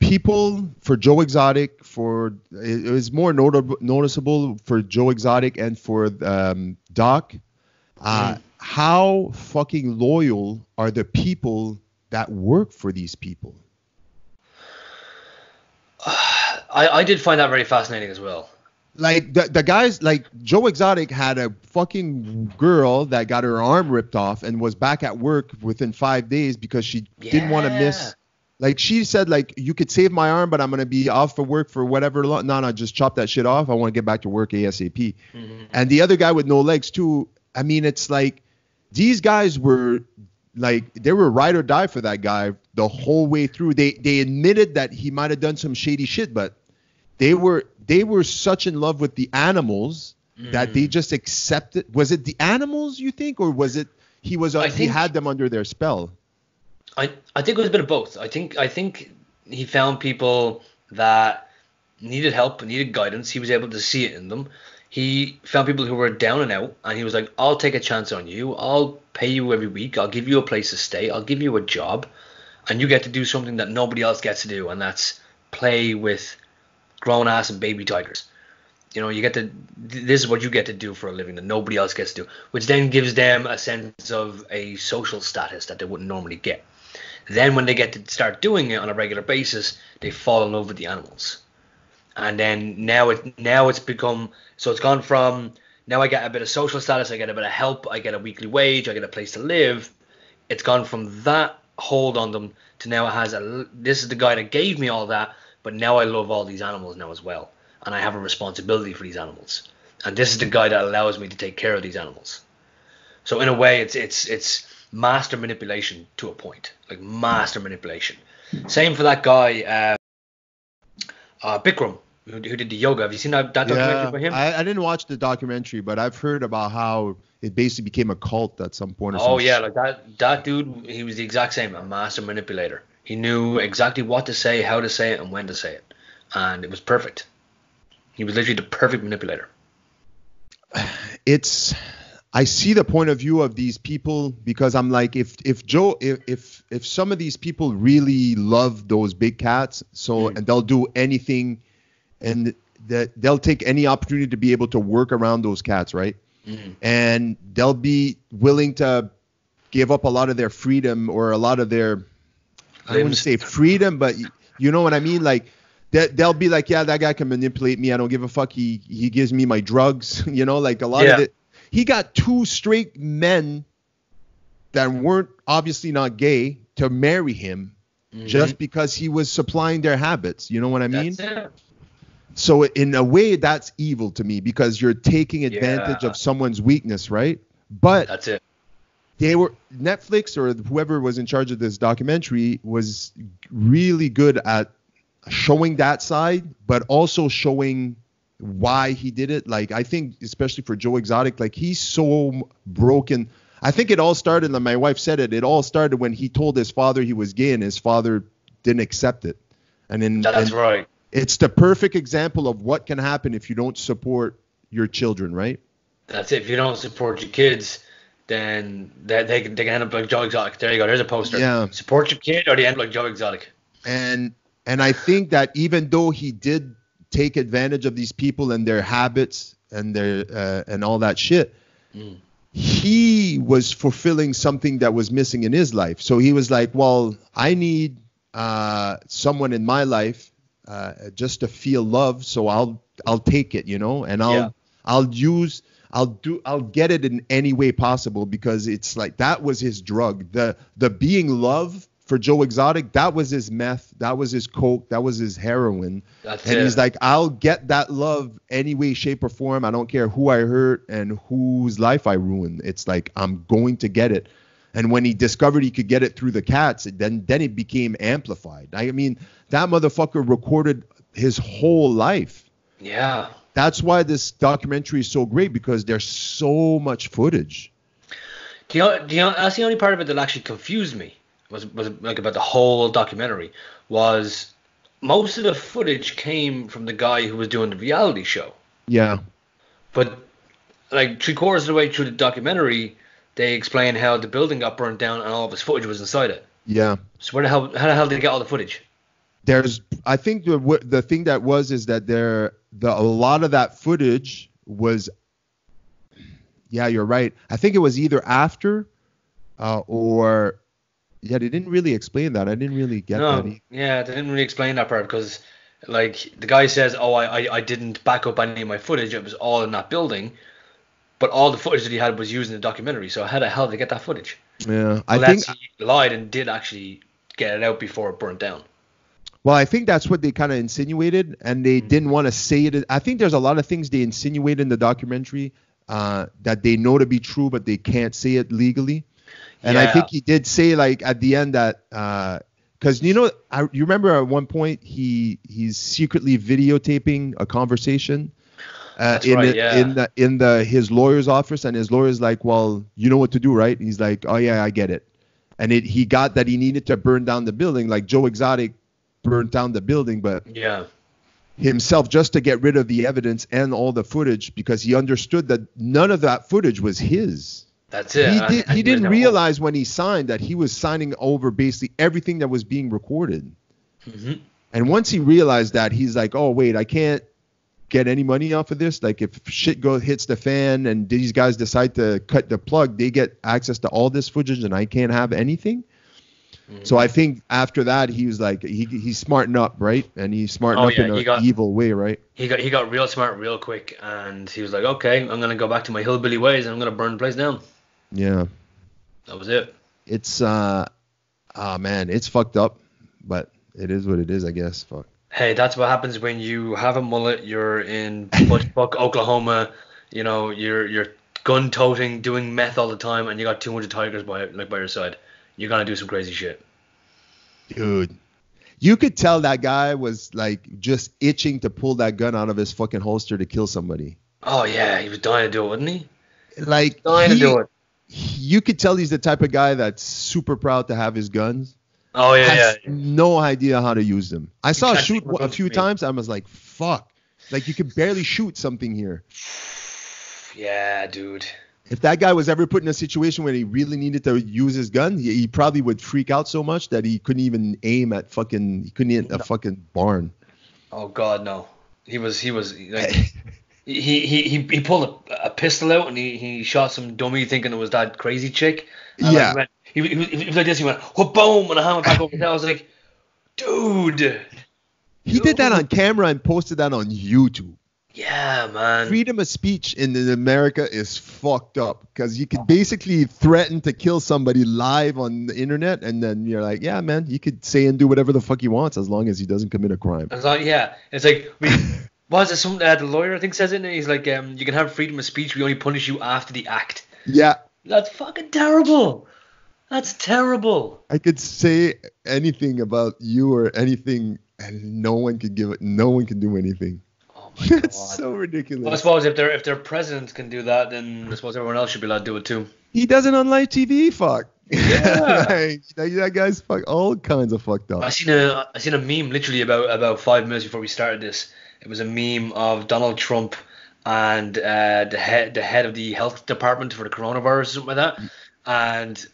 Speaker 2: people for Joe Exotic, for it was more notable, noticeable for Joe Exotic and for um, Doc. Uh, How fucking loyal are the people that work for these people? <sighs>
Speaker 1: I, I did find that very fascinating as well.
Speaker 2: like the, the guys like Joe Exotic had a fucking girl that got her arm ripped off and was back at work within five days because she didn't want to miss like she said like you could save my arm but I'm gonna be off for work for whatever lo- no no just chop that shit off I want to get back to work ASAP
Speaker 1: Mm-hmm.
Speaker 2: and the other guy with no legs too I mean it's like these guys were like they were ride or die for that guy the whole way through they they admitted that he might have done some shady shit but they were they were such in love with the animals that
Speaker 1: Mm.
Speaker 2: they just accepted was it the animals you think or was it he was uh, he had them under their spell
Speaker 1: I, I think it was a bit of both. I think I think he found people that needed help, needed guidance. He was able to see it in them. He found people who were down and out, and he was like, "I'll take a chance on you. I'll pay you every week. I'll give you a place to stay. I'll give you a job, and you get to do something that nobody else gets to do, and that's play with grown ass and baby tigers. You know, you get to this is what you get to do for a living that nobody else gets to do, which then gives them a sense of a social status that they wouldn't normally get. Then when they get to start doing it on a regular basis, they fall in love with the animals. And then now it now it's become so it's gone from now I get a bit of social status, I get a bit of help, I get a weekly wage, I get a place to live. It's gone from that hold on them to now it has a this is the guy that gave me all that, but now I love all these animals now as well, and I have a responsibility for these animals. And this is the guy that allows me to take care of these animals. So in a way, it's it's it's master manipulation to a point, like master manipulation. Same for that guy, uh, uh, Bikram, who, who did the yoga. Have you seen that, that documentary
Speaker 2: yeah
Speaker 1: by him?
Speaker 2: I, I didn't watch the documentary but I've heard about how it basically became a cult at some point or
Speaker 1: oh yeah, like that that dude, he was the exact same, a master manipulator. He knew exactly what to say, how to say it, and when to say it, and it was perfect. He was literally the perfect manipulator. <sighs>
Speaker 2: it's I see the point of view of these people because I'm like if if Joe if if, if some of these people really love those big cats so
Speaker 1: Mm.
Speaker 2: and they'll do anything and that they'll take any opportunity to be able to work around those cats right
Speaker 1: Mhm.
Speaker 2: and they'll be willing to give up a lot of their freedom or a lot of their I wouldn't say freedom but you know what I mean like they, they'll be like yeah that guy can manipulate me I don't give a fuck he he gives me my drugs <laughs> you know like a lot
Speaker 1: Yeah.
Speaker 2: of it he got two straight men that weren't obviously not gay to marry him just because he was supplying their habits you know what I mean
Speaker 1: Mm-hmm. That's it.
Speaker 2: so in a way that's evil to me because you're taking advantage
Speaker 1: Yeah.
Speaker 2: of someone's weakness right but
Speaker 1: That's it.
Speaker 2: they were Netflix or whoever was in charge of this documentary was really good at showing that side, but also showing why he did it. Like I think, especially for Joe Exotic, like he's so broken. I think it all started, and my wife said it. It all started when he told his father he was gay, and his father didn't accept it. And then
Speaker 1: That's
Speaker 2: and
Speaker 1: right.
Speaker 2: it's the perfect example of what can happen if you don't support your children, right?
Speaker 1: That's it. If you don't support your kids, then they, they, can- they can end up like Joe Exotic. There you go. There's a poster.
Speaker 2: Yeah.
Speaker 1: Support your kid or they end up like Joe Exotic.
Speaker 2: and and I think that even though he did take advantage of these people and their habits and their uh, and all that shit,
Speaker 1: Mm.
Speaker 2: he was fulfilling something that was missing in his life. So he was like, "Well, I need uh, someone in my life uh, just to feel love, so I'll I'll take it, you know, and I'll
Speaker 1: Yeah.
Speaker 2: I'll use." I'll do I'll get it in any way possible because it's like that was his drug. The the being love for Joe Exotic, that was his meth, that was his coke, that was his heroin.
Speaker 1: That's
Speaker 2: and
Speaker 1: it.
Speaker 2: he's like, I'll get that love any way, shape, or form. I don't care who I hurt and whose life I ruin. It's like I'm going to get it. And when he discovered he could get it through the cats, it- then then it became amplified. I mean, that motherfucker recorded his whole life.
Speaker 1: yeah.
Speaker 2: That's why this documentary is so great because there's so much footage.
Speaker 1: Do you know, do you know, that's the only part of it that actually confused me. Was was like about the whole documentary was most of the footage came from the guy who was doing the reality show.
Speaker 2: Yeah.
Speaker 1: But like three quarters of the way through the documentary, they explain how the building got burned down and all of his footage was inside it.
Speaker 2: Yeah.
Speaker 1: So where the hell how the hell did they get all the footage?
Speaker 2: there's I think the the thing that was is that there the a lot of that footage was yeah you're right I think it was either after uh, or yeah they didn't really explain that I didn't really get
Speaker 1: no,
Speaker 2: that e-
Speaker 1: yeah, they didn't really explain that part because like the guy says, oh, I, I I didn't back up any of my footage. It was all in that building. But all the footage that he had was used in the documentary. So how the hell did they get that footage?
Speaker 2: yeah I
Speaker 1: Unless
Speaker 2: think
Speaker 1: he lied and did actually get it out before it burnt down.
Speaker 2: well I think that's what they kind of insinuated and they didn't want to say it I think there's a lot of things they insinuate in the documentary uh, that they know to be true but they can't say it legally And I think he did say like at the end that because you know I, you remember at one point he he's secretly videotaping a conversation uh, in
Speaker 1: right,
Speaker 2: the,
Speaker 1: yeah.
Speaker 2: in the in the his lawyer's office and his lawyer's like well you know what to do right And he's like oh yeah I get it and it he got that he needed to burn down the building like Joe Exotic burned down the building but
Speaker 1: Yeah.
Speaker 2: himself just to get rid of the evidence and all the footage because he understood that none of that footage was his
Speaker 1: That's it.
Speaker 2: he, did,
Speaker 1: and
Speaker 2: he didn't realize when he signed that he was signing over basically everything that was being recorded.
Speaker 1: Mhm.
Speaker 2: And once he realized that, he's like, "Oh wait, I can't get any money off of this. Like if shit goes hits the fan and these guys decide to cut the plug, they get access to all this footage and I can't have anything."
Speaker 1: Mm-hmm.
Speaker 2: So I think after that, he was like, he he smartened up, right? And he smartened
Speaker 1: Oh,
Speaker 2: up
Speaker 1: yeah,
Speaker 2: in an
Speaker 1: got-
Speaker 2: evil way, right?
Speaker 1: He got he got real smart real quick, and he was like, okay, I'm gonna go back to my hillbilly ways, and I'm gonna burn the place down.
Speaker 2: Yeah.
Speaker 1: That was it.
Speaker 2: It's uh, ah man, it's fucked up, but it is what it is, I guess. Fuck.
Speaker 1: Hey, that's what happens when you have a mullet. You're in Bushbuck, <laughs> Oklahoma. You know, you're you're gun toting, doing meth all the time, and you got 200 tigers by like by your side. You're gonna do some crazy shit.
Speaker 2: dude you could tell that guy was like just itching to pull that gun out of his fucking holster to kill somebody
Speaker 1: Oh yeah, he was dying to do it, wasn't he?
Speaker 2: like
Speaker 1: Dying
Speaker 2: he-
Speaker 1: to do it.
Speaker 2: You could tell he's the type of guy that's super proud to have his guns.
Speaker 1: Oh yeah,
Speaker 2: has
Speaker 1: yeah.
Speaker 2: no idea how to use them. I saw a shoot a few times. I was like fuck. Like you could barely shoot something here. <sighs>
Speaker 1: Yeah, dude.
Speaker 2: if that guy was ever put in a situation where he really needed to use his gun he, he probably would freak out so much that he couldn't even aim at fucking he couldn't hit a fucking barn.
Speaker 1: Oh god, no. He was he was like <laughs> he he he, he pulled a, a pistol out and he, he shot some dummy thinking it was that crazy chick. And
Speaker 2: Yeah.
Speaker 1: Like, he, went, he, he, was- he was like this. He went, boom, and I hammered back over. I was like, dude.
Speaker 2: he did that on camera and posted that on youtube
Speaker 1: Yeah, man.
Speaker 2: freedom of speech in America is fucked up because you could basically threaten to kill somebody live on the internet, and then you're like, yeah, man, you could say and do whatever the fuck he wants as long as he doesn't commit a crime.
Speaker 1: I was like, yeah. It's like we. <laughs> Was it something uh, the lawyer I think says it? He's like, um, you can have freedom of speech. We only punish you after the act.
Speaker 2: Yeah,
Speaker 1: That's fucking terrible. That's terrible.
Speaker 2: I could say anything about you or anything, and no one could give it. No one can do anything.
Speaker 1: Oh my <laughs> god.
Speaker 2: That's so ridiculous.
Speaker 1: Well, I suppose if their if their president can do that, then I suppose everyone else should be allowed to do it too.
Speaker 2: he does it on live TV. Fuck.
Speaker 1: Yeah. <laughs>
Speaker 2: like, that, guy's fuck all kinds of fucked up.
Speaker 1: I seen a I seen a meme literally about about five minutes before we started this. It was a meme of Donald Trump and uh, the head the head of the health department for the coronavirus or something like that. And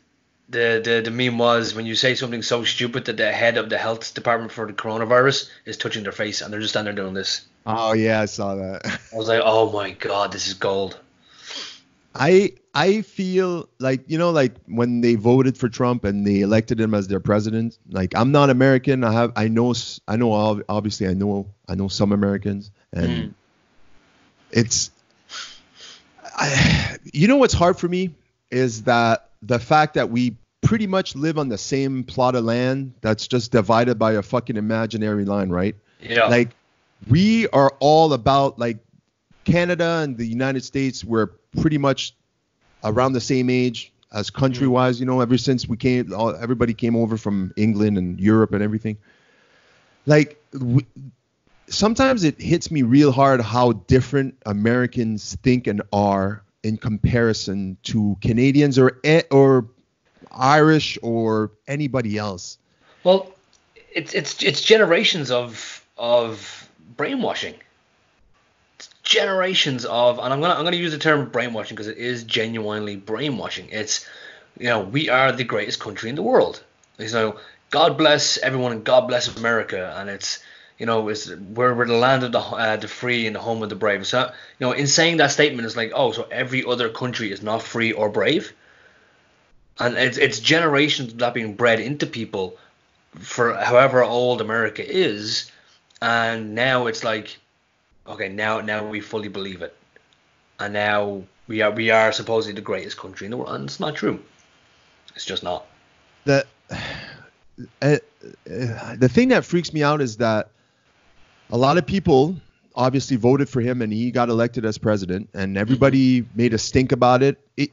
Speaker 1: the, the the meme was when you say something so stupid that the head of the health department for the coronavirus is touching their face and they're just standing there doing this.
Speaker 2: Oh yeah, I saw that.
Speaker 1: I was like, oh my god, this is gold.
Speaker 2: I I feel like you know like when they voted for Trump and they elected him as their president. Like I'm not American. I have I know I know ob- obviously I know I know some Americans and
Speaker 1: Mm.
Speaker 2: it's I, you know what's hard for me is that the fact that we pretty much live on the same plot of land that's just divided by a fucking imaginary line, right?
Speaker 1: Yeah.
Speaker 2: Like we are all about like Canada and the United States. We're pretty much around the same age as country wise. Mm. You know, ever since we came, all, everybody came over from England and Europe and everything. Like we, sometimes it hits me real hard how different Americans think and are in comparison to Canadians or or Irish or anybody else.
Speaker 1: Well, it's it's it's generations of of brainwashing. Generations of, and I'm gonna I'm gonna use the term brainwashing because it is genuinely brainwashing. It's you know we are the greatest country in the world. So God bless everyone and God bless America, and it's you know it's we're, we're the land of the uh, the free and the home of the brave. So you know in saying that statement, it's like oh so every other country is not free or brave and it's it's generations of that being bred into people for however old America is, and now it's like, okay, now now we fully believe it, and now we are we are supposedly the greatest country in the world, and it's not true. It's just not.
Speaker 2: The uh, uh, the thing that freaks me out is that a lot of people obviously voted for him and he got elected as president and everybody made a stink about it. it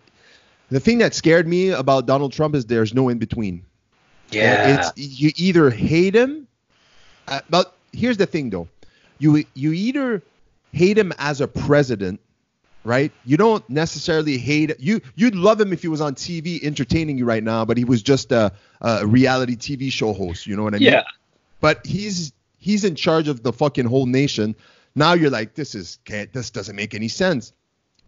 Speaker 2: the thing that scared me about Donald Trump is there's no in between.
Speaker 1: Yeah.
Speaker 2: It's you either hate him, uh, but here's the thing though, you you either hate him as a president, right? You don't necessarily hate you. You'd love him if he was on TV entertaining you right now, but he was just a, a reality TV show host. You know what I mean?
Speaker 1: Yeah.
Speaker 2: But he's he's in charge of the fucking whole nation. Now you're like, this is can't this doesn't make any sense.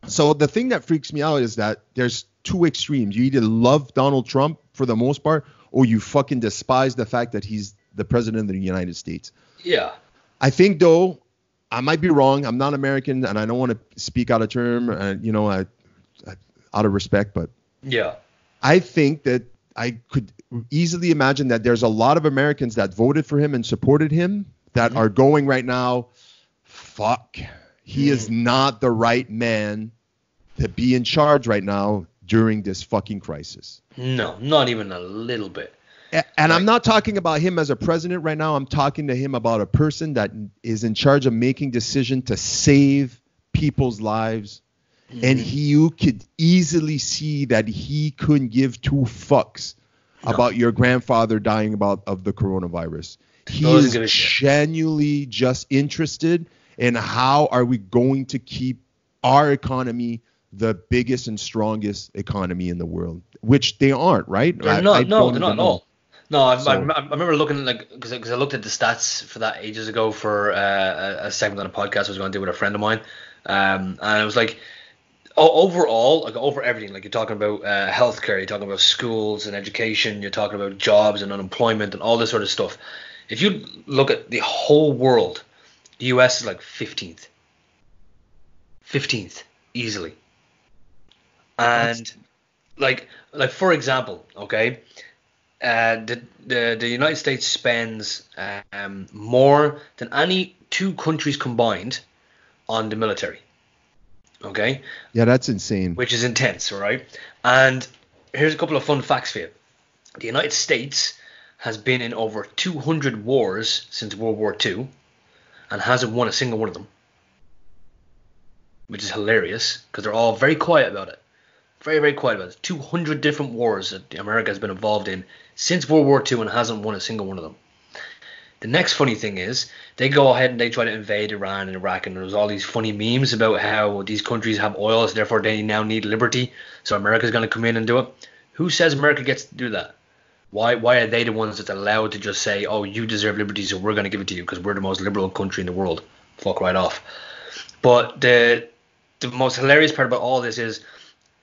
Speaker 2: So the thing that freaks me out is that there's two extremes. You either love Donald Trump for the most part, or you fucking despise the fact that he's the president of the United States.
Speaker 1: Yeah.
Speaker 2: I think though, I might be wrong. I'm not American, and I don't want to speak out of term, uh, you know, I, I, out of respect, but
Speaker 1: Yeah.
Speaker 2: I think that I could easily imagine that there's a lot of Americans that voted for him and supported him that are going right now, fuck, he is not the right man to be in charge right now during this fucking crisis.
Speaker 1: No, not even a little bit.
Speaker 2: And I'm not talking about him as a president right now. I'm talking to him about a person that is in charge of making decision to save people's lives. And mm-hmm. he you could easily see that he couldn't give two fucks about your grandfather dying about of the coronavirus. He is genuinely just interested in how are we going to keep our economy the biggest and strongest economy in the world, which they aren't, right?
Speaker 1: They're not.
Speaker 2: I
Speaker 1: no, they're not at all. No, I, I,
Speaker 2: So-
Speaker 1: rem- I remember looking like because I looked at the stats for that ages ago for uh, a, segment on a podcast I was going to do with a friend of mine, um, and it was like overall, like over everything, like you're talking about uh, healthcare, you're talking about schools and education, you're talking about jobs and unemployment and all this sort of stuff. If you look at the whole world, the U.S. is like 15th, 15th easily, and like like for example, okay, uh, the, the the United States spends um, more than any two countries combined on the military. Okay,
Speaker 2: Yeah, that's insane.
Speaker 1: which is intense, all right? And here's a couple of fun facts for you. The United States has been in over 200 wars since World War II and hasn't won a single one of them. Which is hilarious because they're all very quiet about it. Very, very quiet about it. 200 different wars that America has been involved in since World War II and hasn't won a single one of them. The next funny thing is they go ahead and they try to invade Iran and Iraq, and there's all these funny memes about how these countries have oil, so therefore they now need liberty. So America's going to come in and do it. Who says America gets to do that? Why why are they the ones that's allowed to just say, oh, you deserve liberty, so we're going to give it to you because we're the most liberal country in the world? Fuck right off. But the the most hilarious part about all this is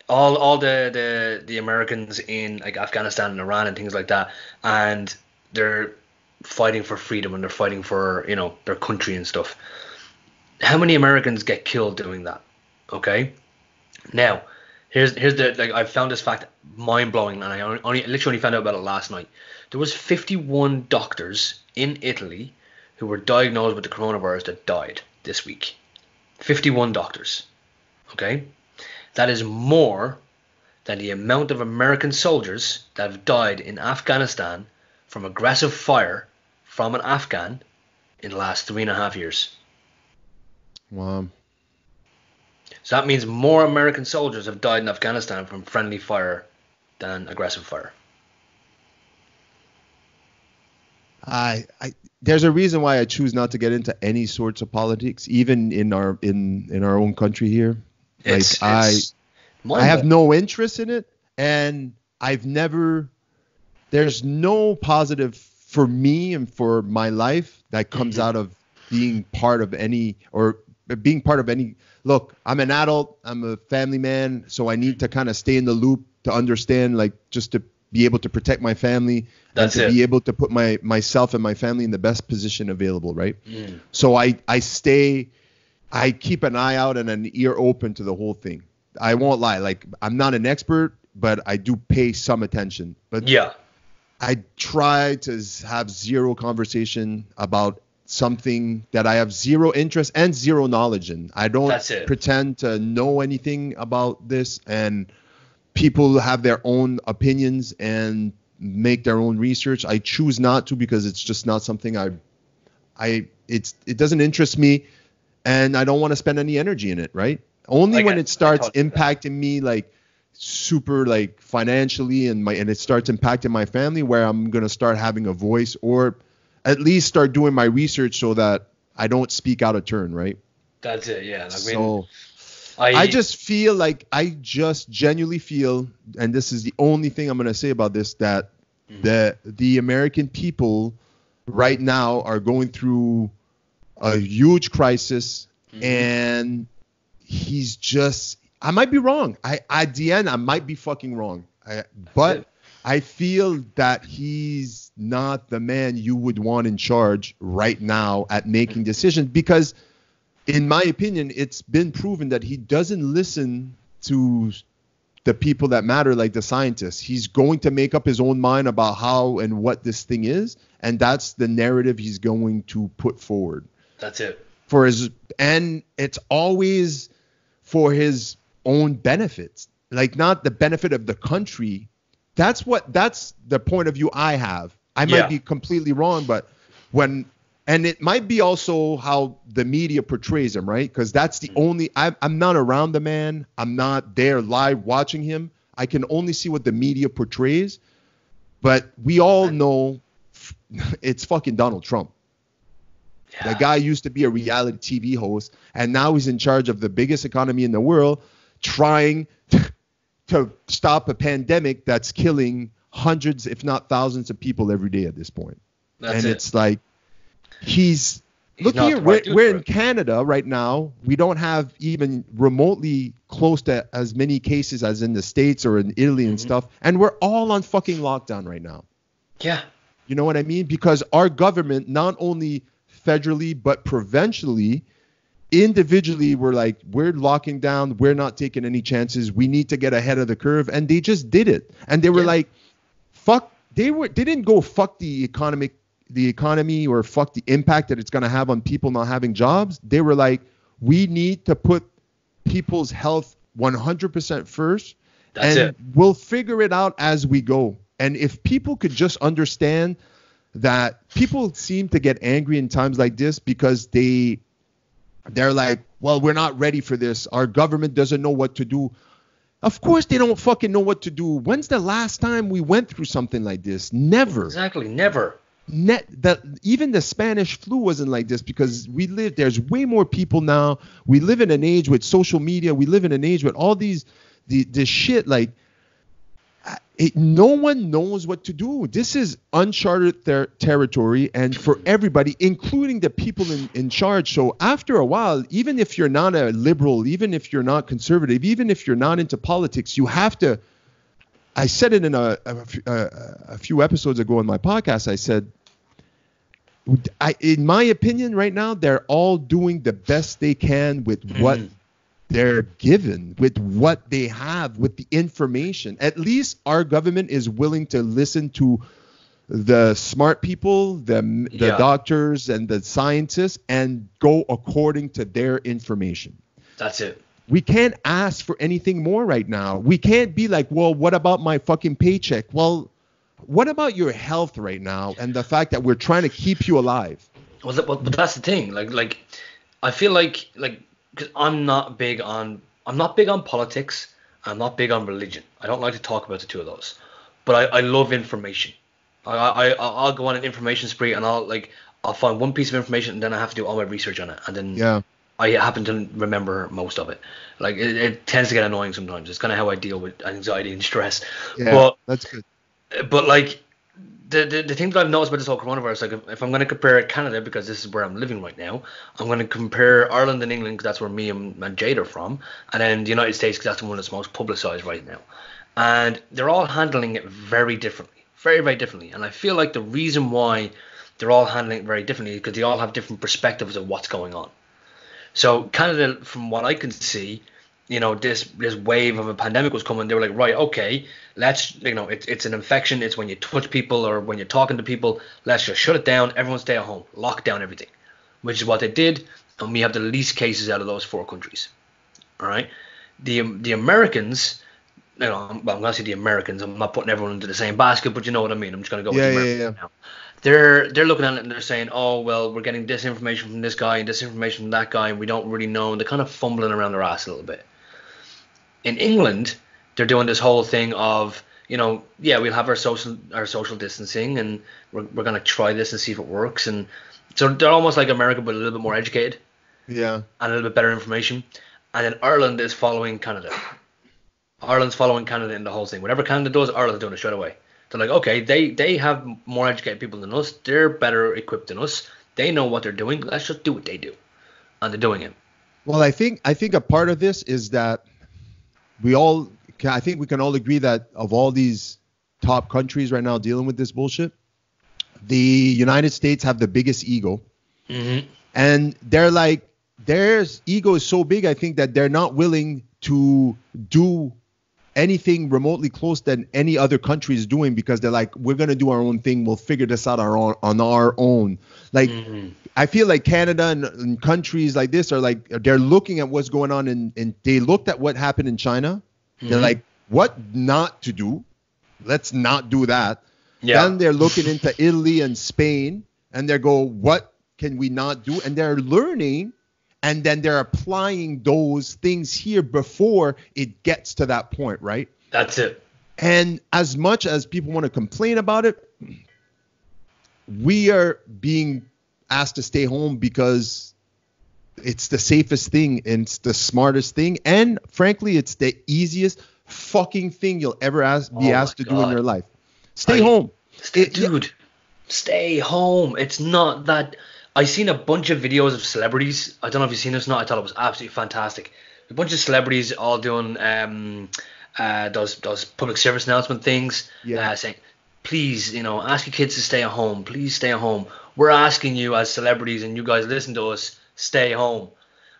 Speaker 1: all all the, the the Americans in like Afghanistan and Iran and things like that, and they're fighting for freedom and they're fighting for you know their country and stuff. How many Americans get killed doing that? Okay, now here's here's the like I found this fact mind blowing and I only, only literally only found out about it last night. There was 51 doctors in Italy who were diagnosed with the coronavirus that died this week. 51 doctors. Okay. That is more than the amount of American soldiers that have died in Afghanistan from aggressive fire from an Afghan in the last three and a half years.
Speaker 2: Wow.
Speaker 1: So that means more American soldiers have died in Afghanistan from friendly fire than aggressive fire.
Speaker 2: I, I there's a reason why I choose not to get into any sorts of politics, even in our in in our own country here. Like
Speaker 1: It's,
Speaker 2: I
Speaker 1: it's
Speaker 2: I have no interest in it, and I've never. There's no positive for me and for my life that comes
Speaker 1: Mhm.
Speaker 2: out of being part of any or being part of any. Look, I'm an adult. I'm a family man, so I need to kind of stay in the loop to understand, like, just to be able to protect my family
Speaker 1: That's
Speaker 2: and to
Speaker 1: it.
Speaker 2: be able to put my myself and my family in the best position available, right?
Speaker 1: Mm.
Speaker 2: So I I stay, I keep an eye out and an ear open to the whole thing. I won't lie, like I'm not an expert, but I do pay some attention. But
Speaker 1: Yeah.
Speaker 2: I try to have zero conversation about something that I have zero interest and zero knowledge in. I don't pretend to know anything about this and people have their own opinions and make their own research. I choose not to because it's just not something I I it's it doesn't interest me and I don't want to spend any energy in it, right? Only when it starts
Speaker 1: I totally get
Speaker 2: impacting me like super like financially and my and it starts impacting my family where I'm going to start having a voice or at least start doing my research so that I don't speak out of turn, right?
Speaker 1: That's it. Yeah. I mean,
Speaker 2: so
Speaker 1: I,
Speaker 2: I just feel like I just genuinely feel, and this is the only thing I'm gonna say about this, that
Speaker 1: Mhm.
Speaker 2: the the American people right now are going through a huge crisis,
Speaker 1: Mhm.
Speaker 2: and he's just. I might be wrong. I at the end I might be fucking wrong. I, but. I feel that he's not the man you would want in charge right now at making decisions because in my opinion, it's been proven that he doesn't listen to the people that matter, like the scientists. He's going to make up his own mind about how and what this thing is, and that's the narrative he's going to put forward
Speaker 1: That's it.
Speaker 2: for his, and it's always for his own benefits, like not the benefit of the country. That's what that's the point of view I have. I might
Speaker 1: Yeah.
Speaker 2: be completely wrong, but when and it might be also how the media portrays him, right? Because that's the mm-hmm. only I'm, I'm not around the man. I'm not there live watching him. I can only see what the media portrays. But we all know it's fucking Donald Trump.
Speaker 1: Yeah.
Speaker 2: The guy used to be a reality TV host, and now he's in charge of the biggest economy in the world, trying <laughs> to stop a pandemic that's killing hundreds, if not thousands, of people every day at this point.
Speaker 1: That's
Speaker 2: and
Speaker 1: it.
Speaker 2: it's like he's,
Speaker 1: He's
Speaker 2: look here. We're, we're in
Speaker 1: it.
Speaker 2: Canada right now. We don't have even remotely close to as many cases as in the states or in Italy and
Speaker 1: Mhm.
Speaker 2: stuff, and we're all on fucking lockdown right now.
Speaker 1: Yeah.
Speaker 2: You know what I mean? Because our government, not only federally but provincially, individually, we're like, we're locking down. We're not taking any chances. We need to get ahead of the curve, and they just did it. And they were
Speaker 1: Yeah.
Speaker 2: like, fuck. They were. They didn't go fuck the economic, the economy, or fuck the impact that it's gonna have on people not having jobs. They were like, we need to put people's health 100% first
Speaker 1: That's
Speaker 2: and
Speaker 1: it.
Speaker 2: we'll figure it out as we go. And if people could just understand that people seem to get angry in times like this because they they're like, well, we're not ready for this. Our government doesn't know what to do. Of course they don't fucking know what to do. When's the last time we went through something like this? Never
Speaker 1: Exactly. Never.
Speaker 2: net that even the Spanish flu wasn't like this because we live there's way more people now. We live in an age with social media. We live in an age with all these the this shit like it, no one knows what to do. This is uncharted ter- territory, and for everybody, including the people in, in charge. So after a while, even if you're not a liberal, even if you're not conservative, even if you're not into politics, you have to. I said it in a few episodes ago in my podcast. I said, I, in my opinion, right now they're all doing the best they can with what
Speaker 1: Mhm.
Speaker 2: They're given, with what they have, with the information. At least our government is willing to listen to the smart people, the the
Speaker 1: Yeah.
Speaker 2: doctors and the scientists, and go according to their information.
Speaker 1: That's it.
Speaker 2: we can't ask for anything more right now. We can't be like, well, what about my fucking paycheck? Well, what about your health right now and the fact that we're trying to keep you alive?
Speaker 1: Well, th- but that's the thing. Like, like, I feel like, like, because I'm not big on, I'm not big on politics. I'm not big on religion. I don't like to talk about the two of those. But I, I love information. I, I, I'll go on an information spree and I'll like, I'll find one piece of information and then I have to do all my research on it. And then
Speaker 2: Yeah.
Speaker 1: I happen to remember most of it. Like, it, it tends to get annoying sometimes. It's kind of how I deal with anxiety and stress.
Speaker 2: Yeah.
Speaker 1: But
Speaker 2: that's good.
Speaker 1: but like the, the the thing that I've noticed about this whole coronavirus, like if, if I'm going to compare Canada because this is where I'm living right now, I'm going to compare Ireland and England because that's where me and, and Jade are from, and then the United States because that's the one that's most publicized right now, and they're all handling it very differently, very very differently, and I feel like the reason why they're all handling it very differently is because they all have different perspectives of what's going on. So Canada, from what I can see, you know, this this wave of a pandemic was coming. They were like, right, okay, let's, you know, it's it's an infection. It's when you touch people or when you're talking to people. Let's just shut it down. Everyone stay at home. Lock down everything, which is what they did. And we have the least cases out of those four countries. All right, the the Americans. You know, I'm, well, I'm gonna say the Americans. I'm not putting everyone into the same basket, but you know what I mean. I'm just gonna go
Speaker 2: Yeah,
Speaker 1: with the
Speaker 2: yeah,
Speaker 1: Americans
Speaker 2: yeah.
Speaker 1: now they're they're looking at it and they're saying, oh well, we're getting this information from this guy and this information from that guy, and we don't really know. And they're kind of fumbling around their ass a little bit. In England, they're doing this whole thing of, you know, yeah, we'll have our social our social distancing, and we're we're gonna try this and see if it works. And so they're almost like America, but a little bit more educated
Speaker 2: Yeah.
Speaker 1: and a little bit better information. And then Ireland is following Canada. Ireland's following Canada in the whole thing. Whatever Canada does, Ireland's doing it straight away. They're like, okay, they they have more educated people than us. They're better equipped than us. They know what they're doing. Let's just do what they do, and they're doing it.
Speaker 2: Well, I think I think a part of this is that we all can, I think we can all agree that of all these top countries right now dealing with this bullshit, the United States have the biggest ego,
Speaker 1: Mm-hmm.
Speaker 2: and they're like their ego is so big. I think that they're not willing to do anything remotely close than any other country is doing because they're like we're gonna do our own thing. We'll figure this out our own, on our own. Like
Speaker 1: Mm-hmm.
Speaker 2: I feel like Canada and, and countries like this are like they're looking at what's going on and and they looked at what happened in China. They're
Speaker 1: Mhm.
Speaker 2: like, what not to do? Let's not do that.
Speaker 1: Yeah.
Speaker 2: Then they're looking into Italy and Spain and they go, what can we not do? And they're learning and then they're applying those things here before it gets to that point, right?
Speaker 1: That's it.
Speaker 2: And as much as people want to complain about it, we are being asked to stay home because it's the safest thing and it's the smartest thing. And frankly, it's the easiest fucking thing you'll ever ask, be
Speaker 1: Oh
Speaker 2: asked to
Speaker 1: my
Speaker 2: do in your life. Stay
Speaker 1: I-
Speaker 2: home.
Speaker 1: Stay,
Speaker 2: It- yeah.
Speaker 1: dude, stay home. It's not that. I seen a bunch of videos of celebrities. I don't know if you've seen this or not. I thought it was absolutely fantastic. A bunch of celebrities all doing um, uh, those those public service announcement things,
Speaker 2: Yeah.
Speaker 1: uh, saying, "Please, you know, ask your kids to stay at home. Please stay at home. We're asking you as celebrities, and you guys listen to us. Stay home."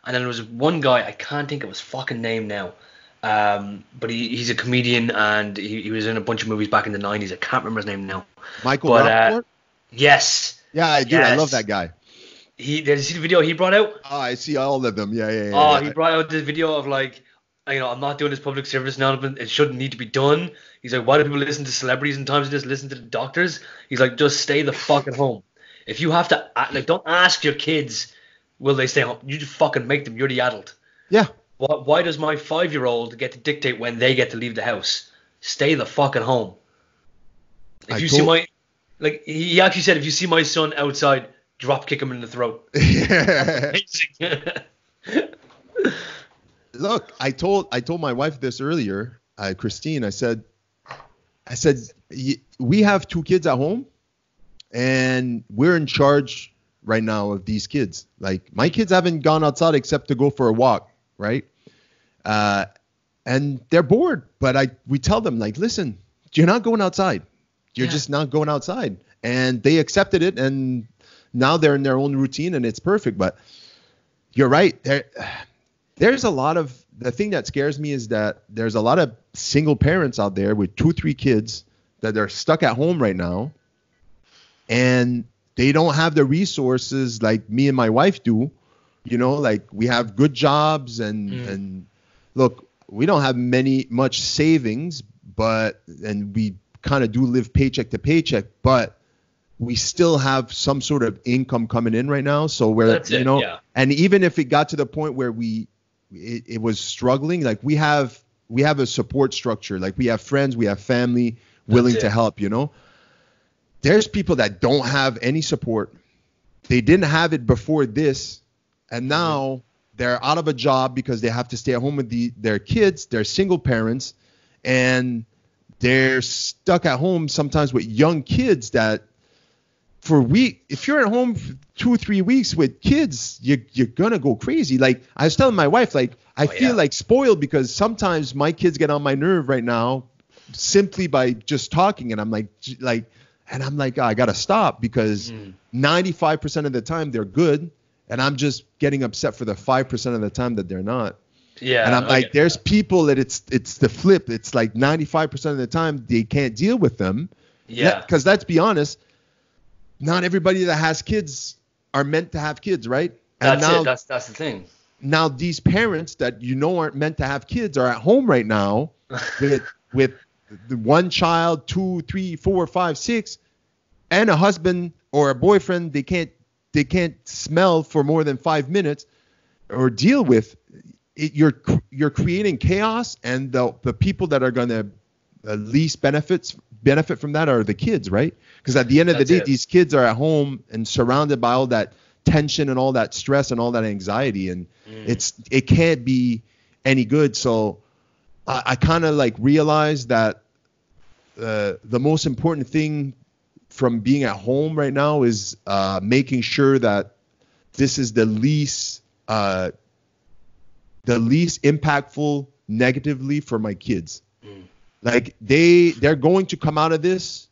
Speaker 1: And then there was one guy I can't think of his fucking name now. Um, but he, he's a comedian and he, he was in a bunch of movies back in the 90s. I can't remember his name now.
Speaker 2: Michael
Speaker 1: But, uh, Yes.
Speaker 2: yeah, I do. I love that guy.
Speaker 1: He did you see the video he brought out?
Speaker 2: Oh, I see all of them. Yeah, yeah, yeah.
Speaker 1: Oh,
Speaker 2: yeah.
Speaker 1: he brought out this video of like, you know, I'm not doing this public service announcement. It shouldn't need to be done. He's like, why do people listen to celebrities and times just? Listen to the doctors. He's like, just stay the fuck at home. If you have to, like, don't ask your kids, will they stay home? You just fucking make them. You're the adult.
Speaker 2: yeah.
Speaker 1: Why, why does my five year old get to dictate when they get to leave the house? Stay the fuck at home. If
Speaker 2: I
Speaker 1: you see my, like, he actually said, if you see my son outside, drop kick him in the throat. <laughs> <laughs>
Speaker 2: look i told i told my wife this earlier uh, christine. I said i said we have two kids at home and we're in charge right now of these kids. Like my kids haven't gone outside except to go for a walk right? Uh, and they're bored but i we tell them like listen you're not going outside. You're
Speaker 1: Yeah.
Speaker 2: just not going outside. And they accepted it and now they're in their own routine and it's perfect but you're right there there's a lot of the thing that scares me is that there's a lot of single parents out there with two three kids that are stuck at home right now and they don't have the resources like me and my wife do you know like we have good jobs and
Speaker 1: Mm.
Speaker 2: and look, we don't have many much savings, but and we kind of do live paycheck to paycheck, but we still have some sort of income coming in right now. So where
Speaker 1: That's
Speaker 2: you
Speaker 1: it,
Speaker 2: know,
Speaker 1: yeah.
Speaker 2: and even if it got to the point where we it, it was struggling, like we have we have a support structure, like we have friends, we have family willing to help. You know, there's people that don't have any support. They didn't have it before this, and mm-hmm. now they're out of a job because they have to stay at home with the, their kids. They're single parents, and they're stuck at home sometimes with young kids that for a week if you're at home for two or three weeks with kids you, you're gonna go crazy like i was telling my wife like i
Speaker 1: Oh,
Speaker 2: feel
Speaker 1: yeah.
Speaker 2: like spoiled because sometimes my kids get on my nerve right now simply by just talking and i'm like like and i'm like i gotta stop because
Speaker 1: Mm.
Speaker 2: 95% of the time they're good and i'm just getting upset for the 5% of the time that they're not
Speaker 1: Yeah.
Speaker 2: and I'm
Speaker 1: I
Speaker 2: like, there's
Speaker 1: that.
Speaker 2: people that it's it's the flip. It's like 95% of the time they can't deal with them.
Speaker 1: Yeah.
Speaker 2: Because let's be honest, not everybody that has kids are meant to have kids, right? And
Speaker 1: That's
Speaker 2: now
Speaker 1: it. That's that's the thing.
Speaker 2: now these parents that you know aren't meant to have kids are at home right now <laughs> with with one child, two, three, four, five, six, and a husband or a boyfriend they can't they can't smell for more than five minutes or deal with. It, you're you're creating chaos, and the the people that are gonna uh, least benefits benefit from that are the kids, right? Because at the end of
Speaker 1: That's
Speaker 2: the day,
Speaker 1: it.
Speaker 2: these kids are at home and surrounded by all that tension and all that stress and all that anxiety, and
Speaker 1: Mm.
Speaker 2: it's it can't be any good. So I, I kind of like realized that uh, the most important thing from being at home right now is uh, making sure that this is the least uh, the least impactful negatively for my kids.
Speaker 1: Mm.
Speaker 2: Like they they're going to come out of this,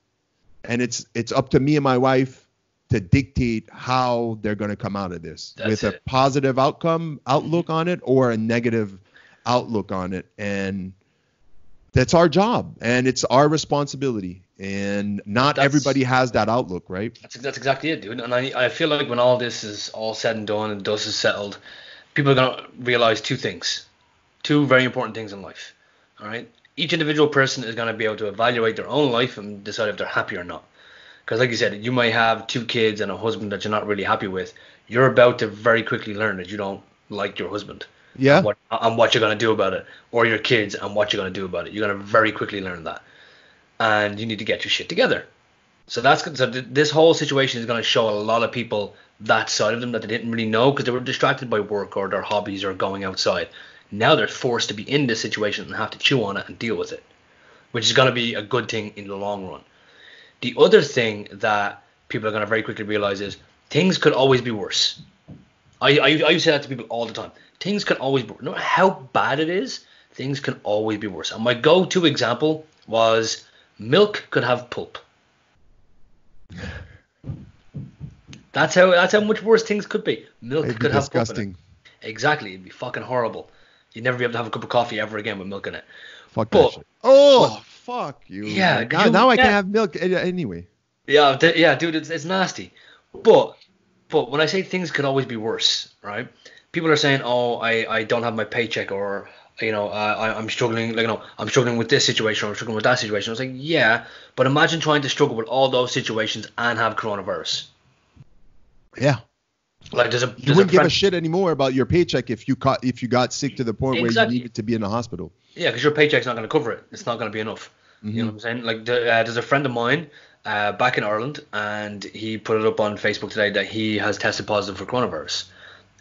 Speaker 2: and it's it's up to me and my wife to dictate how they're going to come out of this.
Speaker 1: That's
Speaker 2: with a positive outcome outlook mm-hmm. on it or a negative outlook on it. And that's our job and it's our responsibility. And not
Speaker 1: That's-
Speaker 2: everybody has that outlook right?
Speaker 1: That's that's exactly it, dude. And I, I feel like when all this is all said and done and dust is settled, people are gonna realize two things, two very important things in life. All right, each individual person is gonna be able to evaluate their own life and decide if they're happy or not. Because like you said, you might have two kids and a husband that you're not really happy with. You're about to very quickly learn that you don't like your husband.
Speaker 2: yeah
Speaker 1: what and what you're gonna do about it, or your kids and what you're gonna do about it. You're gonna very quickly learn that, and you need to get your shit together. So that's so th- this whole situation is gonna show a lot of people that side of them that they didn't really know because they were distracted by work or their hobbies or going outside. Now they're forced to be in this situation and have to chew on it and deal with it, which is gonna be a good thing in the long run. The other thing that people are gonna very quickly realize is things could always be worse. I, I, I say that to people all the time. Things can always be, no matter how bad it is, things can always be worse. And my go-to example was milk could have pulp. That's how that's how much worse things could be. Milk
Speaker 2: it'd be
Speaker 1: could have pulp in it.
Speaker 2: disgusting
Speaker 1: Exactly, it'd be fucking horrible. You'd never be able to have a cup of coffee ever again with milk in it.
Speaker 2: fuck
Speaker 1: But-
Speaker 2: that shit. oh fuck you
Speaker 1: Yeah,
Speaker 2: now,
Speaker 1: you-
Speaker 2: now i
Speaker 1: yeah.
Speaker 2: can't have milk anyway
Speaker 1: Yeah, th- yeah, dude, it's, it's nasty. But but when I say things could always be worse, right? People are saying, oh, I, I don't have my paycheck, or you know, uh, I, I'm struggling, like you know, I'm struggling with this situation, or I'm struggling with that situation. I was like, yeah, but imagine trying to struggle with all those situations and have coronavirus.
Speaker 2: yeah
Speaker 1: Like there's a
Speaker 2: you
Speaker 1: there's a
Speaker 2: wouldn't give a shit anymore about your paycheck if you caught if you got sick to the point where you needed to be in the hospital
Speaker 1: Yeah, because your paycheck's not going to cover it. It's not going to be enough. You know what I'm saying? Like, uh, there's a friend of mine uh, back in Ireland, and he put it up on Facebook today that he has tested positive for coronavirus,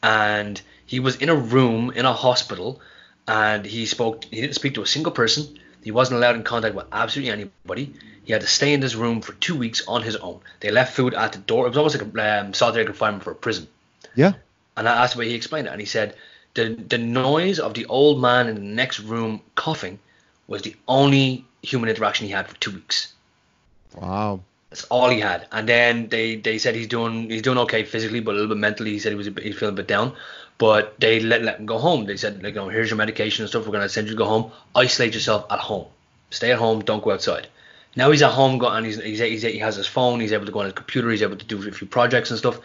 Speaker 1: and he was in a room in a hospital, and he spoke. He didn't speak to a single person. He wasn't allowed in contact with absolutely anybody. He had to stay in this room for two weeks on his own. They left food at the door. It was almost like a um, solitary confinement for a prison.
Speaker 2: yeah
Speaker 1: And I asked the way he explained it, and he said the the noise of the old man in the next room coughing was the only human interaction he had for two weeks.
Speaker 2: wow
Speaker 1: That's all he had. And then they, they said he's doing he's doing okay physically, but a little bit mentally. He said he was a bit, he's feeling a bit down. But they let let him go home. They said like, you know, here's your medication and stuff. We're gonna send you to go home. Isolate yourself at home. Stay at home. Don't go outside. Now he's at home, and he's, he's, he's he has his phone. He's able to go on his computer. He's able to do a few projects and stuff.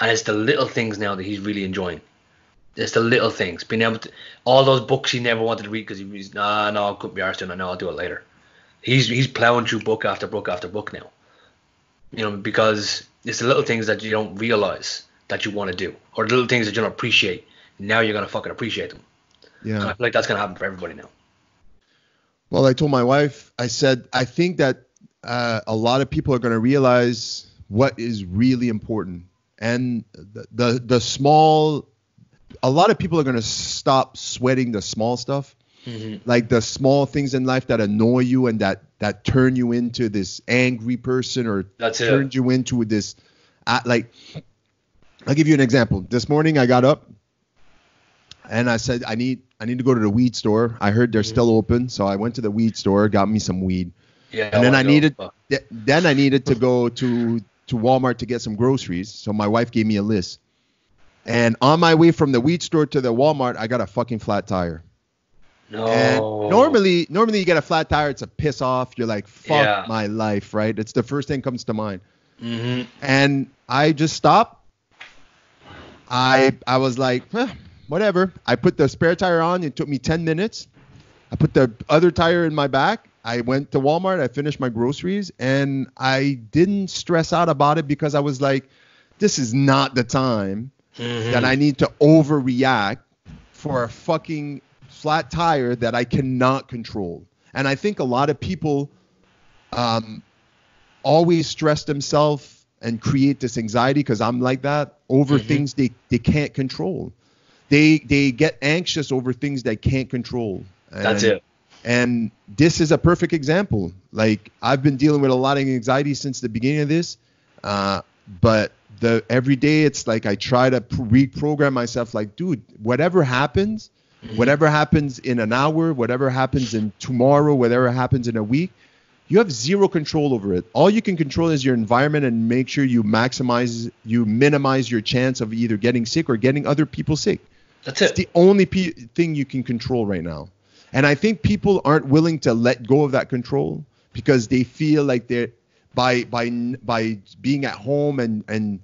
Speaker 1: And it's the little things now that he's really enjoying. It's the little things. Being able to, all those books he never wanted to read because he was, nah, no, I couldn't be arsed doing it. No, I'll do it later. He's he's plowing through book after book after book now. You know, because it's the little things that you don't realize that you want to do, or little things that you don't appreciate. Now you're gonna fucking appreciate them. And I feel like that's gonna happen for everybody now.
Speaker 2: Well, I told my wife, I said, I think that uh, a lot of people are going to realize what is really important. And the, the, the small, a lot of people are going to stop sweating the small stuff,
Speaker 1: Mm-hmm.
Speaker 2: like the small things in life that annoy you and that, that turn you into this angry person or
Speaker 1: That's it.
Speaker 2: turned you into this, uh, like, I'll give you an example. This morning I got up and I said I need I need to go to the weed store. I heard they're still open, so I went to the weed store, got me some weed.
Speaker 1: Yeah.
Speaker 2: And then I needed th- then I needed to go to to Walmart to get some groceries. So my wife gave me a list. And on my way from the weed store to the Walmart, I got a fucking flat tire.
Speaker 1: No.
Speaker 2: And normally normally you get a flat tire, it's a piss off. You're like, fuck
Speaker 1: Yeah.
Speaker 2: my life, right? It's the first thing comes to mind.
Speaker 1: hmm
Speaker 2: and I just stopped. I I was like, "Huh, whatever. I put the spare tire on. It took me 10 minutes. I put the other tire in my back. I went to Walmart. I finished my groceries, and I didn't stress out about it because I was like, this is not the time that I need to overreact for a fucking flat tire that I cannot control. And I think a lot of people um, always stress themselves and create this anxiety because I'm like that over
Speaker 1: Mhm.
Speaker 2: things they, they can't control. They they get anxious over things they can't control.
Speaker 1: That's
Speaker 2: And-
Speaker 1: it.
Speaker 2: and this is a perfect example. Like I've been dealing with a lot of anxiety since the beginning of this, uh, but the every day it's like I try to reprogram myself. Like, dude, whatever happens,
Speaker 1: Mhm.
Speaker 2: whatever happens in an hour, whatever happens in tomorrow, whatever happens in a week, you have zero control over it. All you can control is your environment and make sure you maximize, you minimize your chance of either getting sick or getting other people sick.
Speaker 1: That's
Speaker 2: It's
Speaker 1: it.
Speaker 2: the only pe- thing you can control right now. And I think people aren't willing to let go of that control because they feel like they're by by by being at home and and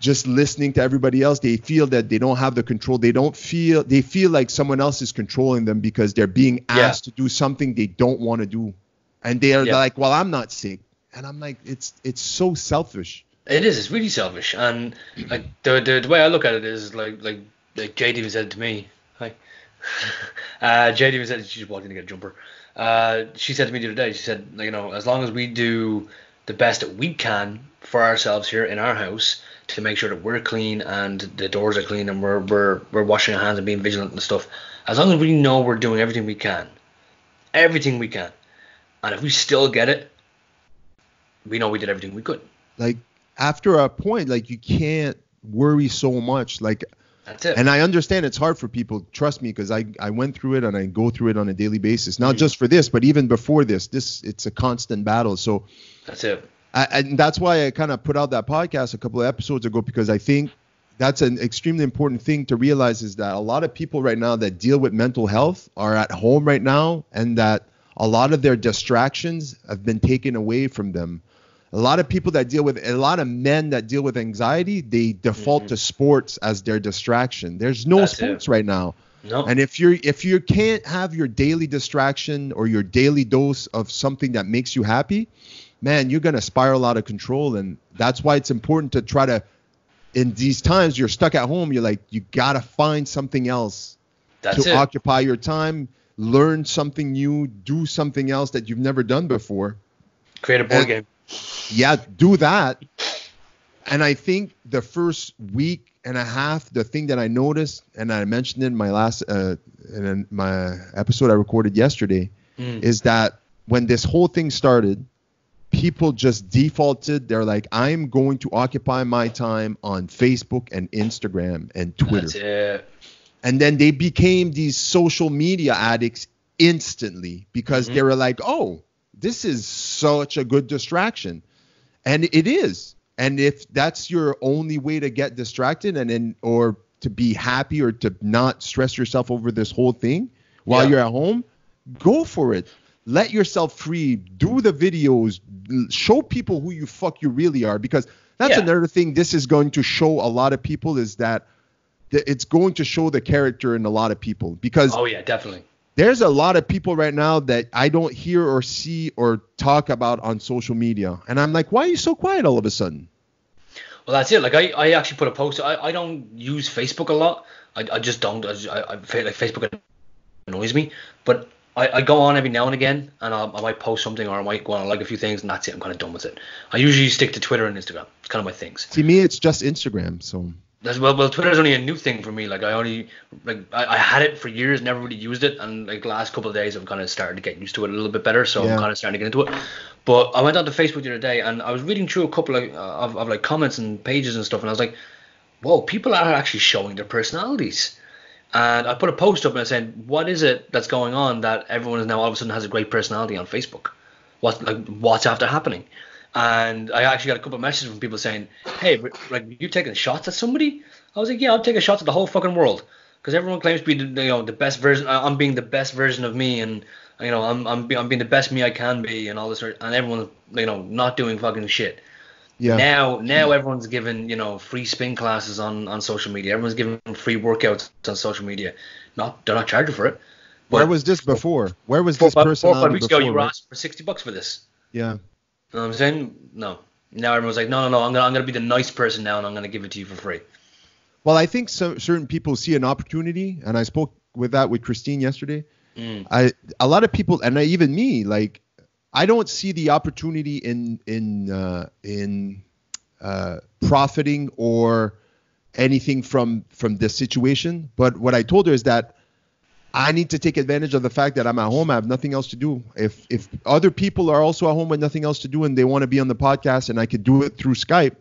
Speaker 2: just listening to everybody else, they feel that they don't have the control. They don't feel they feel like someone else is controlling them because they're being
Speaker 1: Yeah.
Speaker 2: asked to do something they don't want to do. And they are
Speaker 1: Yeah.
Speaker 2: like, "Well, I'm not sick." And I'm like, "It's it's so selfish."
Speaker 1: It is. It's really selfish, and like the, the the way I look at it is like like like Jade even said to me. Hi. <laughs> uh, Jade even said she's just walked to get a jumper. Uh, she said to me the other day. She said, like, you know, as long as we do the best that we can for ourselves here in our house to make sure that we're clean and the doors are clean and we're we're we're washing our hands and being vigilant and stuff. As long as we know we're doing everything we can, everything we can, and if we still get it, we know we did everything we could.
Speaker 2: Like after a point, like you can't worry so much. Like
Speaker 1: That's it.
Speaker 2: and I understand it's hard for people. Trust me, because I I went through it and I go through it on a daily basis. Not
Speaker 1: Mhm.
Speaker 2: just for this, but even before this. This it's a constant battle. So
Speaker 1: That's it.
Speaker 2: I, and that's why I kind of put out that podcast a couple of episodes ago because I think that's an extremely important thing to realize is that a lot of people right now that deal with mental health are at home right now and that a lot of their distractions have been taken away from them. A lot of people that deal with a lot of men that deal with anxiety, they default
Speaker 1: Mhm.
Speaker 2: to sports as their distraction. There's no
Speaker 1: That's it.
Speaker 2: sports right now.
Speaker 1: No.
Speaker 2: And if you're if you can't have your daily distraction or your daily dose of something that makes you happy, man, you're gonna spiral out of control. And that's why it's important to try to in these times you're stuck at home, you're like, you gotta find something else
Speaker 1: That's
Speaker 2: to
Speaker 1: it.
Speaker 2: occupy your time, learn something new, do something else that you've never done before.
Speaker 1: Create a board
Speaker 2: and-
Speaker 1: game.
Speaker 2: Yeah, do that. And I think the first week and a half, the thing that I noticed, and I mentioned it in my last, uh, in my episode I recorded yesterday,
Speaker 1: Mm.
Speaker 2: is that when this whole thing started, people just defaulted. They're like, I'm going to occupy my time on Facebook and Instagram and Twitter.
Speaker 1: That's it.
Speaker 2: And then they became these social media addicts instantly because
Speaker 1: Mhm.
Speaker 2: they were like, oh, this is such a good distraction. And it is. And if that's your only way to get distracted and then or to be happy or to not stress yourself over this whole thing while
Speaker 1: Yeah.
Speaker 2: you're at home, go for it. Let yourself free. Do the videos. Show people who you fuck you really are because that's
Speaker 1: Yeah.
Speaker 2: another thing this is going to show a lot of people is that th- it's going to show the character in a lot of people because
Speaker 1: Oh yeah, definitely.
Speaker 2: there's a lot of people right now that I don't hear or see or talk about on social media. And I'm like, why are you so quiet all of a sudden?
Speaker 1: Well, that's it. Like I, I actually put a post. I, I don't use Facebook a lot. I, I just don't. I, I, feel like Facebook annoys me. But I, I go on every now and again, and I'll, I might post something or I might go on and like a few things, and that's it. I'm kind of done with it. I usually stick to Twitter and Instagram. It's kind of my things.
Speaker 2: See me, it's just Instagram. So
Speaker 1: That's, well, well, Twitter's only a new thing for me. Like I only like I, I had it for years, never really used it, and like the last couple of days, I've kind of started to get used to it a little bit better. So
Speaker 2: Yeah.
Speaker 1: I'm kind of starting to get into it. But I went onto Facebook the other day, and I was reading through a couple of, of, of like comments and pages and stuff, and I was like, whoa, people are actually showing their personalities. And I put a post up and I said, what is it that's going on that everyone is now all of a sudden has a great personality on Facebook? What like what's after happening? And I actually got a couple of messages from people saying, "Hey, like you taking shots at somebody?" I was like, "Yeah, I'm taking shots at the whole fucking world because everyone claims to be the, you know the best version. I- I'm being the best version of me, and you know I'm I'm, be, I'm being the best me I can be, and all this. sort- And everyone's you know not doing fucking shit.
Speaker 2: yeah,
Speaker 1: Now now everyone's giving you know free spin classes on on social media. Everyone's giving free workouts on social media. Not they're not charging for it.
Speaker 2: where was this before? Where was this
Speaker 1: five, four five weeks
Speaker 2: before?
Speaker 1: ago, you were
Speaker 2: right?
Speaker 1: asking for sixty bucks for this.
Speaker 2: Yeah.
Speaker 1: Know what I'm saying? No. Now everyone's like, no, no, no. I'm gonna, I'm gonna be the nice person now, and I'm gonna give it to you for free.
Speaker 2: Well, I think so, certain people see an opportunity, and I spoke with that with Christine yesterday.
Speaker 1: Mm.
Speaker 2: I a lot of people, and I, even me, like I don't see the opportunity in in uh, in uh, profiting or anything from from this situation. But what I told her is that I need to take advantage of the fact that I'm at home. I have nothing else to do. If if other people are also at home with nothing else to do and they want to be on the podcast and I could do it through Skype,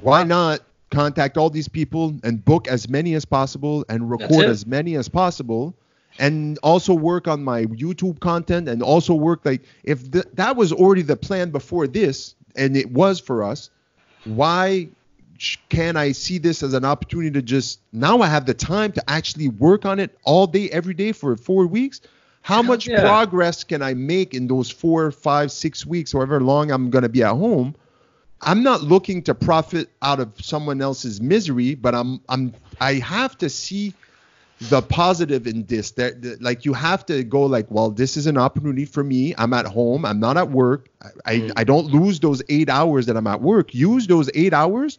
Speaker 2: why not contact all these people and book as many as possible and record as many as possible and also work on my YouTube content and also work like if th- that was already the plan before this and it was for us, why can I see this as an opportunity to just now I have the time to actually work on it all day every day for four weeks? How much
Speaker 1: yeah.
Speaker 2: progress can I make in those four, five, six weeks, however long I'm gonna be at home? I'm not looking to profit out of someone else's misery, but I'm I'm I have to see the positive in this. That, that- like you have to go like, well, this is an opportunity for me. I'm at home. I'm not at work. I I,
Speaker 1: Mm.
Speaker 2: I don't lose those eight hours that I'm at work. Use those eight hours,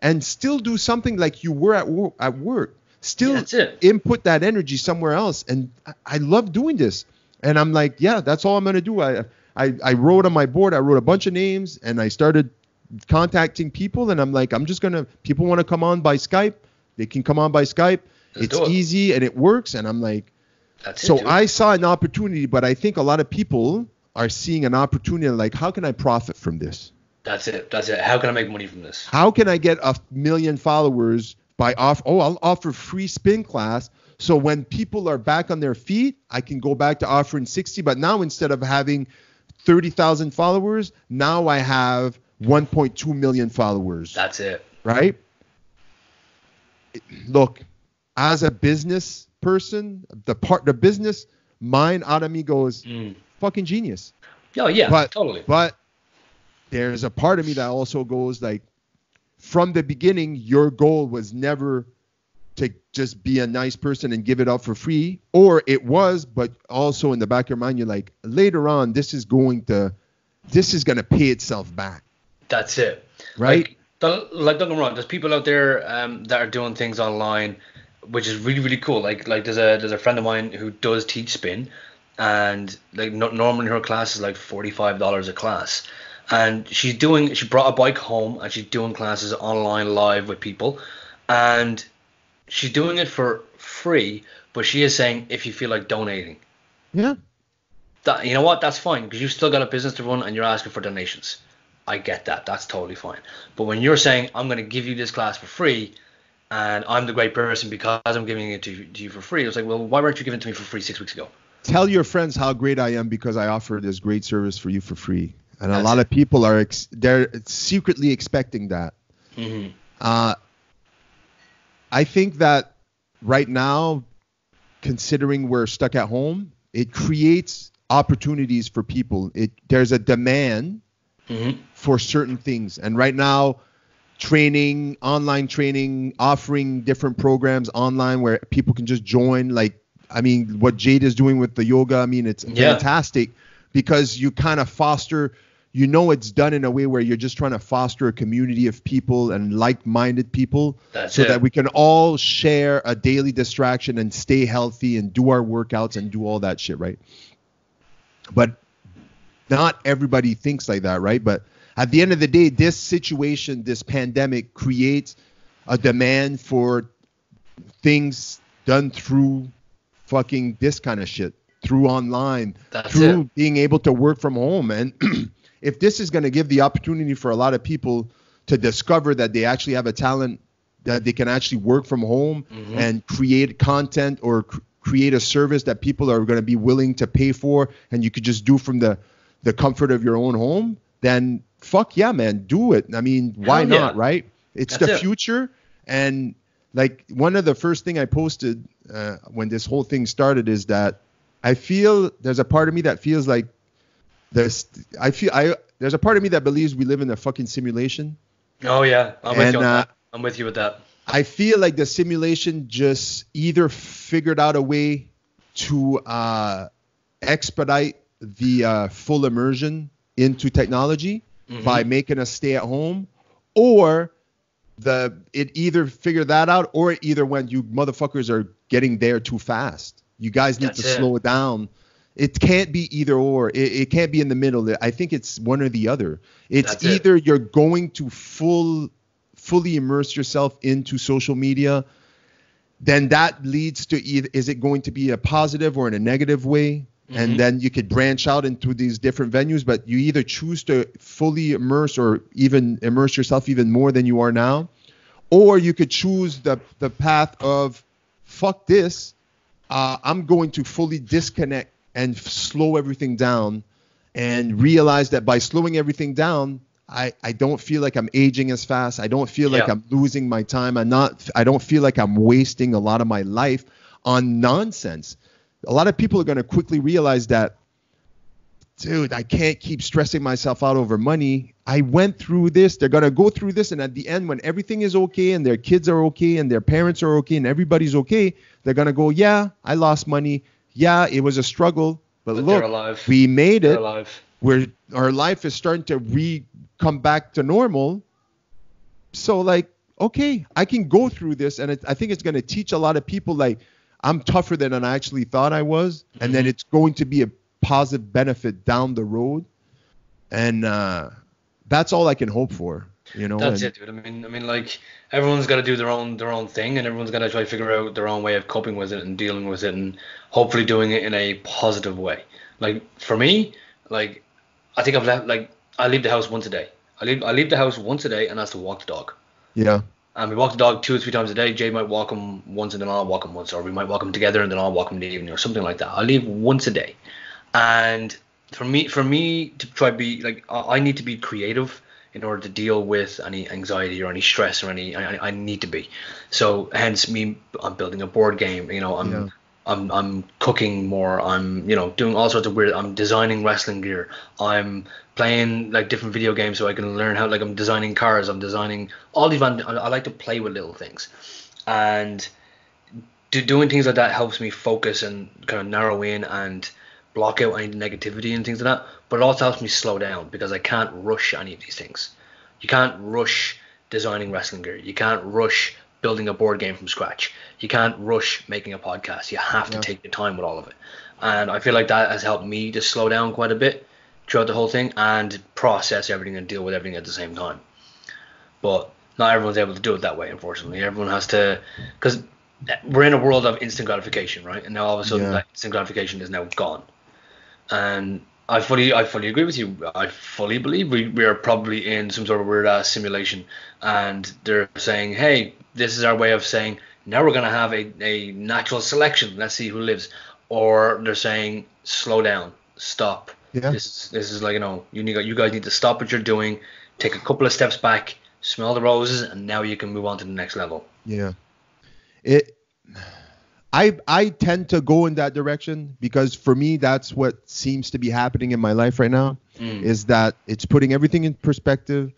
Speaker 2: and still do something like you were at work. At work. Still
Speaker 1: Yeah,
Speaker 2: input that energy somewhere else. And I, I love doing this. And I'm like, yeah, that's all I'm gonna do. I, I I wrote on my board. I wrote a bunch of names, and I started contacting people. And I'm like, I'm just gonna. People want to come on by Skype. They can come on by Skype.
Speaker 1: Let's
Speaker 2: it's
Speaker 1: it.
Speaker 2: easy and it works. And I'm like,
Speaker 1: That's
Speaker 2: so
Speaker 1: dude.
Speaker 2: I saw an opportunity, but I think a lot of people are seeing an opportunity. Like, how can I profit from this?
Speaker 1: That's it. That's it. How can I make money from this?
Speaker 2: How can I get a million followers by off? Oh, I'll offer free spin class. So when people are back on their feet, I can go back to offering 60. But now instead of having 30,000 followers, now I have 1.2 million followers.
Speaker 1: That's it.
Speaker 2: right? Look, as a business person, the part, the business mind out of me goes
Speaker 1: Mm.
Speaker 2: fucking genius.
Speaker 1: Oh yeah,
Speaker 2: but
Speaker 1: totally.
Speaker 2: but there's a part of me that also goes like from the beginning your goal was never to just be a nice person and give it up for free or it was but also in the back of your mind you're like later on this is going to this is going to pay itself back
Speaker 1: That's it.
Speaker 2: Right?
Speaker 1: Like, the, like don't get me wrong. There's people out there um, that are doing things online, which is really really cool. Like like there's a there's a friend of mine who does teach spin, and like no, normally her class is like forty five dollars a class, and she's doing she brought a bike home and she's doing classes online live with people, and she's doing it for free. But she is saying if you feel like donating,
Speaker 2: yeah.
Speaker 1: That you know what? That's fine because you've still got a business to run and you're asking for donations. I get that. That's totally fine. But when you're saying i'm going to give you this class for free and i'm the great person because i'm giving it to you, to you for free it's like well why weren't you giving it to me for free six weeks ago?
Speaker 2: Tell your friends how great I am because I offer this great service for you for free. And a lot
Speaker 1: it.
Speaker 2: of people are ex- they're secretly expecting that.
Speaker 1: mm-hmm.
Speaker 2: Uh, I think that right now, considering we're stuck at home, it creates opportunities for people. It there's a demand
Speaker 1: Mm-hmm.
Speaker 2: for certain things, and right now, training, online training, offering different programs online where people can just join. Like, I mean, what Jade is doing with the yoga, I mean, it's
Speaker 1: Yeah.
Speaker 2: fantastic because you kind of foster. You know, it's done in a way where you're just trying to foster a community of people and like-minded people,
Speaker 1: That's
Speaker 2: so
Speaker 1: it.
Speaker 2: that we can all share a daily distraction and stay healthy and do our workouts and do all that shit, right? But not everybody thinks like that, right? But at the end of the day, this situation, this pandemic creates a demand for things done through fucking this kind of shit, through online,
Speaker 1: That's
Speaker 2: through
Speaker 1: it.
Speaker 2: being able to work from home. And <clears throat> if this is going to give the opportunity for a lot of people to discover that they actually have a talent that they can actually work from home
Speaker 1: Mm-hmm.
Speaker 2: and create content or cr- create a service that people are going to be willing to pay for and you could just do from the the comfort of your own home then fuck yeah man do it i mean why
Speaker 1: yeah.
Speaker 2: not right it's
Speaker 1: That's
Speaker 2: the
Speaker 1: it.
Speaker 2: future and like one of the first thing i posted uh, when this whole thing started is that i feel there's a part of me that feels like there's i feel i there's a part of me that believes we live in a fucking simulation
Speaker 1: Oh yeah, I'm with
Speaker 2: And,
Speaker 1: you on
Speaker 2: uh.
Speaker 1: I'm with you with that.
Speaker 2: I feel like the simulation just either figured out a way to uh, expedite the uh, full immersion into technology by making us stay at home, or the it either figured that out or it either went you motherfuckers are getting there too fast. You guys need
Speaker 1: That's
Speaker 2: to
Speaker 1: it.
Speaker 2: slow it down. It can't be either or. It, it can't be in the middle. I think it's one or the other. It's
Speaker 1: That's it.
Speaker 2: either you're going to full fully immerse yourself into social media, then that leads to either is it going to be a positive or in a negative way?
Speaker 1: Mm-hmm.
Speaker 2: And then you could branch out into these different venues, but you either choose to fully immerse or even immerse yourself even more than you are now, or you could choose the the path of fuck this, uh, I'm going to fully disconnect and slow everything down and realize that by slowing everything down, I, I don't feel like I'm aging as fast. I don't feel like
Speaker 1: Yeah.
Speaker 2: I'm losing my time. I'm not I don't feel like I'm wasting a lot of my life on nonsense. A lot of people are going to quickly realize that dude, I can't keep stressing myself out over money. I went through this. They're going to go through this. And at the end, when everything is okay and their kids are okay and their parents are okay and everybody's okay, they're going to go, yeah, I lost money. Yeah, it was a struggle. But,
Speaker 1: But
Speaker 2: look,
Speaker 1: alive.
Speaker 2: we made it.
Speaker 1: alive.
Speaker 2: Where our life is starting to re come back to normal. So, like, okay, I can go through this. And it, I think it's going to teach a lot of people, like, I'm tougher than I actually thought I was. And then it's going to be a positive benefit down the road. And uh, that's all I can hope for. You know,
Speaker 1: That's
Speaker 2: and-
Speaker 1: it, dude. I mean, I mean, like everyone's got to do their own their own thing, and everyone's got to try to figure out their own way of coping with it and dealing with it, and hopefully doing it in a positive way. Like for me, like I think I've left like I leave the house once a day. I leave I leave the house once a day, and that's to walk the dog.
Speaker 2: Yeah.
Speaker 1: And we walk the dog two or three times a day. Jay might walk him once, and then I'll walk him once, or we might walk him together, and then I'll walk him in the evening, or something like that. I leave once a day, and for me, for me to try to be like, I I need to be creative in order to deal with any anxiety or any stress or any. I, I- need to be. So hence me, I'm building a board game. You know, I'm.
Speaker 2: Yeah.
Speaker 1: I'm I'm cooking more. I'm you know doing all sorts of weird. I'm designing wrestling gear. I'm playing like different video games so I can learn how. Like I'm designing cars. I'm designing all these. I I like to play with little things, and do, doing things like that helps me focus and kind of narrow in and block out any negativity and things like that. But it also helps me slow down because I can't rush any of these things. You can't rush designing wrestling gear. You can't rush building a board game from scratch. You can't rush making a podcast. You have to
Speaker 2: Yeah.
Speaker 1: take your time with all of it. And I feel like that has helped me to slow down quite a bit throughout the whole thing and process everything and deal with everything at the same time. But not everyone's able to do it that way, unfortunately. Everyone has to, because we're in a world of instant gratification, right? And now all of a sudden
Speaker 2: Yeah.
Speaker 1: that instant gratification is now gone. And I fully, I fully agree with you. I fully believe we, we are probably in some sort of weird ass simulation, and they're saying, "Hey, this is our way of saying now we're gonna have a, a natural selection. Let's see who lives." Or they're saying, "Slow down, stop.
Speaker 2: Yeah.
Speaker 1: This is this is like you know you need you guys need to stop what you're doing, take a couple of steps back, smell the roses, and now you can move on to the next level."
Speaker 2: Yeah. It I I tend to go in that direction because for me that's what seems to be happening in my life right now
Speaker 1: Mm.
Speaker 2: is that it's putting everything in perspective.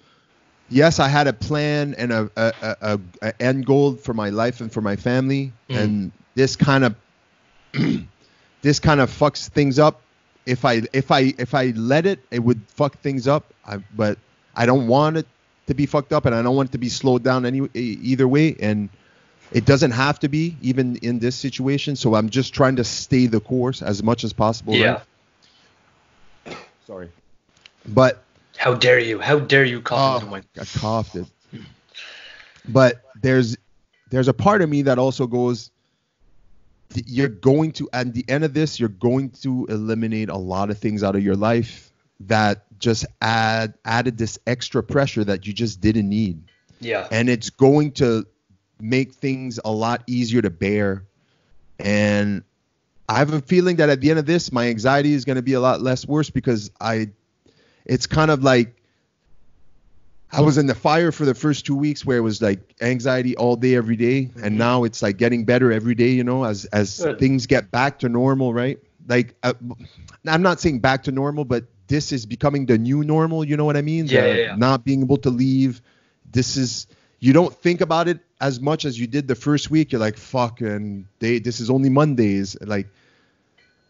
Speaker 2: yes, I had a plan and a, a, a, a, end goal for my life and for my family,
Speaker 1: Mm.
Speaker 2: and this kind of <clears throat> this kind of fucks things up. If I if I if I let it, it would fuck things up. I, but I don't want it to be fucked up, and I don't want it to be slowed down any either way. And it doesn't have to be, even in this situation. So I'm just trying to stay the course as much as possible.
Speaker 1: yeah.
Speaker 2: Right? Sorry. But
Speaker 1: How dare you? How dare you cough
Speaker 2: oh,
Speaker 1: into Oh.
Speaker 2: I coughed it. But there's there's a part of me that also goes you're going to at the end of this you're going to eliminate a lot of things out of your life that just add added this extra pressure that you just didn't need
Speaker 1: Yeah.
Speaker 2: and it's going to make things a lot easier to bear and i have a feeling that at the end of this my anxiety is going to be a lot less worse because i it's kind of like i was in the fire for the first two weeks where it was like anxiety all day every day, and
Speaker 1: Mhm.
Speaker 2: now it's like getting better every day you know as as
Speaker 1: Good.
Speaker 2: things get back to normal right like uh, i'm not saying back to normal but this is becoming the new normal you know what i mean
Speaker 1: Yeah,
Speaker 2: The
Speaker 1: yeah, yeah.
Speaker 2: not being able to leave this is you don't think about it as much as you did the first week you're like fuck and they this is only mondays like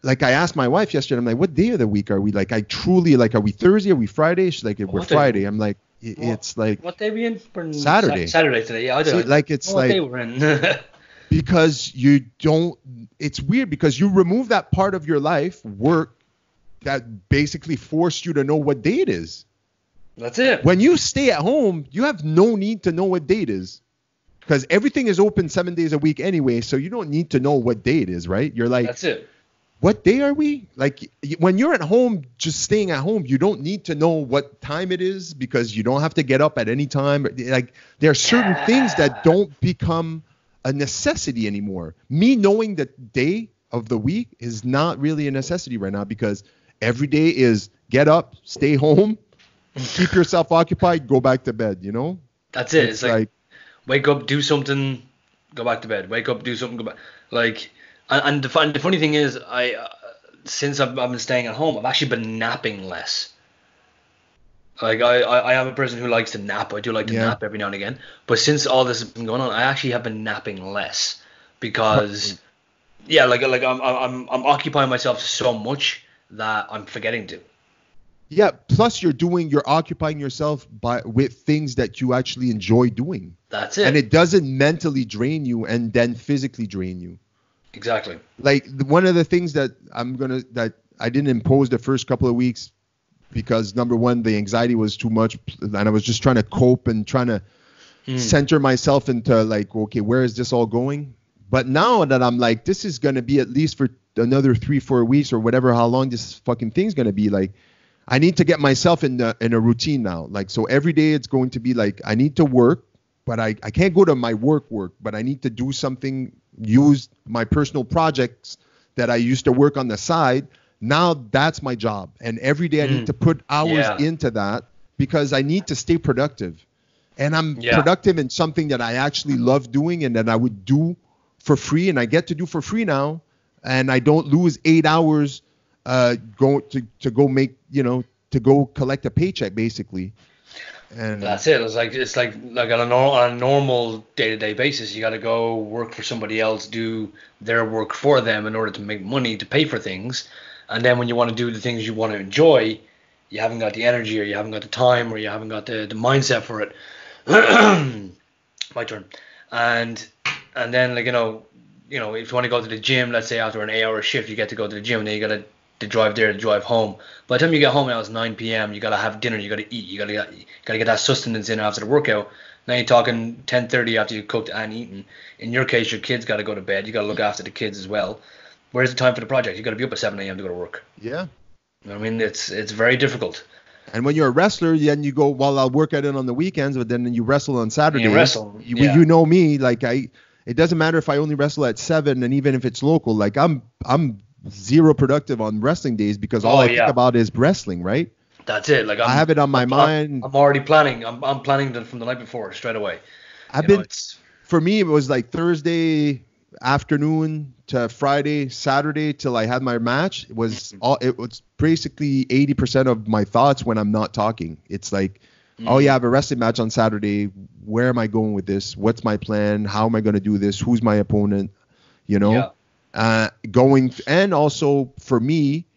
Speaker 2: like i asked my wife yesterday i'm like what day of the week are we like i truly like are we thursday are we friday she's like we're
Speaker 1: What day?
Speaker 2: friday i'm like "I-
Speaker 1: What-
Speaker 2: it's like
Speaker 1: What day we in? We're in
Speaker 2: Saturday.
Speaker 1: Saturday today. Yeah, I
Speaker 2: See,
Speaker 1: don't know.
Speaker 2: like it's
Speaker 1: what day
Speaker 2: like <laughs> because you don't it's weird because you remove that part of your life work that basically forced you to know what day it is
Speaker 1: That's it.
Speaker 2: when you stay at home, you have no need to know what date is Because everything is open seven days a week anyway, so you don't need to know what day it is, right? You're like,
Speaker 1: That's it.
Speaker 2: what day are we? Like when you're at home, just staying at home, you don't need to know what time it is because you don't have to get up at any time. Like there are certain things that don't become a necessity anymore. Me knowing the day of the week is not really a necessity right now because every day is get up, stay home, keep yourself occupied, go back to bed. You know?
Speaker 1: That's it. It's, like, wake up, do something, go back to bed. Wake up, do something, go back. Like, and, and the, fun, the funny thing is, I uh, since I've, I've been staying at home, I've actually been napping less. Like I, I, I am a person who likes to nap. I do like to
Speaker 2: Yeah.
Speaker 1: nap every now and again. But since all this has been going on, I actually have been napping less because, yeah, like like I'm I'm I'm occupying myself so much that I'm forgetting to.
Speaker 2: Yeah. Plus, you're doing, you're occupying yourself by with things that you actually enjoy doing.
Speaker 1: That's it.
Speaker 2: and it doesn't mentally drain you and then physically drain you
Speaker 1: exactly.
Speaker 2: like one of the things that i'm gonna that i didn't impose the first couple of weeks because number one the anxiety was too much and i was just trying to cope and trying to
Speaker 1: Mm.
Speaker 2: center myself into like okay where is this all going but now that i'm like this is gonna be at least for another three four weeks or whatever how long this fucking thing's gonna be like i need to get myself in the, in a routine now like so every day it's going to be like i need to work but I, I can't go to my work work but i need to do something use my personal projects that i used to work on the side now that's my job and every day i
Speaker 1: Mm.
Speaker 2: need to put hours
Speaker 1: Yeah.
Speaker 2: into that because i need to stay productive and i'm
Speaker 1: Yeah.
Speaker 2: productive in something that i actually love doing and that i would do for free and i get to do for free now and i don't lose eight hours uh go to, to go make you know to go collect a paycheck basically and
Speaker 1: That's it. It's like it's like like on a normal on a normal day to day basis, you got to go work for somebody else, do their work for them in order to make money to pay for things, and then when you want to do the things you want to enjoy, you haven't got the energy or you haven't got the time or you haven't got the, the mindset for it. <clears throat> My turn. And and then like you know you know if you want to go to the gym, let's say after an eight hour shift, you get to go to the gym, then you got to to drive there to drive home. By the time you get home now it's 9 p.m. You gotta have dinner. You gotta eat. You gotta get, you gotta get that sustenance in after the workout. Now you're talking 10:30 after you cooked and eaten. In your case, your kids gotta go to bed. You gotta look after the kids as well. Where's the time for the project? You gotta be up at 7 a.m. to go to work.
Speaker 2: yeah
Speaker 1: You I mean, it's it's very difficult.
Speaker 2: And when you're a wrestler, then you go, well, I'll work at it on the weekends, but then you wrestle on Saturday.
Speaker 1: wrestle,
Speaker 2: You,
Speaker 1: yeah.
Speaker 2: you know me, like I, it doesn't matter if I only wrestle at seven, and even if it's local, like I'm, I'm zero productive on wrestling days because all
Speaker 1: Oh,
Speaker 2: I
Speaker 1: yeah.
Speaker 2: think about is wrestling, right?
Speaker 1: That's it. Like I'm,
Speaker 2: I have it on my
Speaker 1: I'm,
Speaker 2: mind.
Speaker 1: I'm already planning. I'm, I'm planning them from the night before straight away.
Speaker 2: I've
Speaker 1: You
Speaker 2: been,
Speaker 1: it's-
Speaker 2: for me, it was like Thursday afternoon to Friday, Saturday till I had my match. It was
Speaker 1: Mm-hmm.
Speaker 2: all, it was basically 80% of my thoughts when I'm not talking. It's like oh yeah, I have a wrestling match on Saturday. Where am I going with this? What's my plan? How am I going to do this? Who's my opponent? You know,
Speaker 1: Yeah.
Speaker 2: Uh, going and also for me,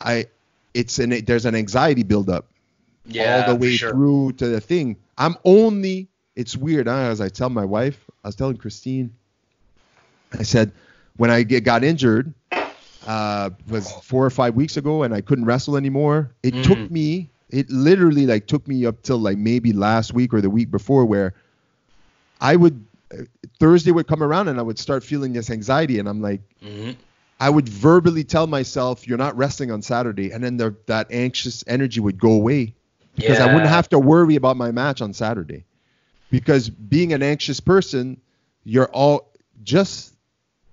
Speaker 2: I it's an there's an anxiety buildup
Speaker 1: Yeah,
Speaker 2: all the way
Speaker 1: sure.
Speaker 2: through to the thing. I'm only it's weird. Huh? As I tell my wife, I was telling Christine, I said when I get, got injured, uh, was four or five weeks ago, and I couldn't wrestle anymore. It
Speaker 1: Mhm.
Speaker 2: took me. It literally like took me up till like maybe last week or the week before where I would Thursday would come around and I would start feeling this anxiety, and I'm like.
Speaker 1: Mhm.
Speaker 2: I would verbally tell myself, "You're not resting on Saturday," and then the, that anxious energy would go away because I wouldn't have to worry about my match on Saturday. Because being an anxious person, you're all just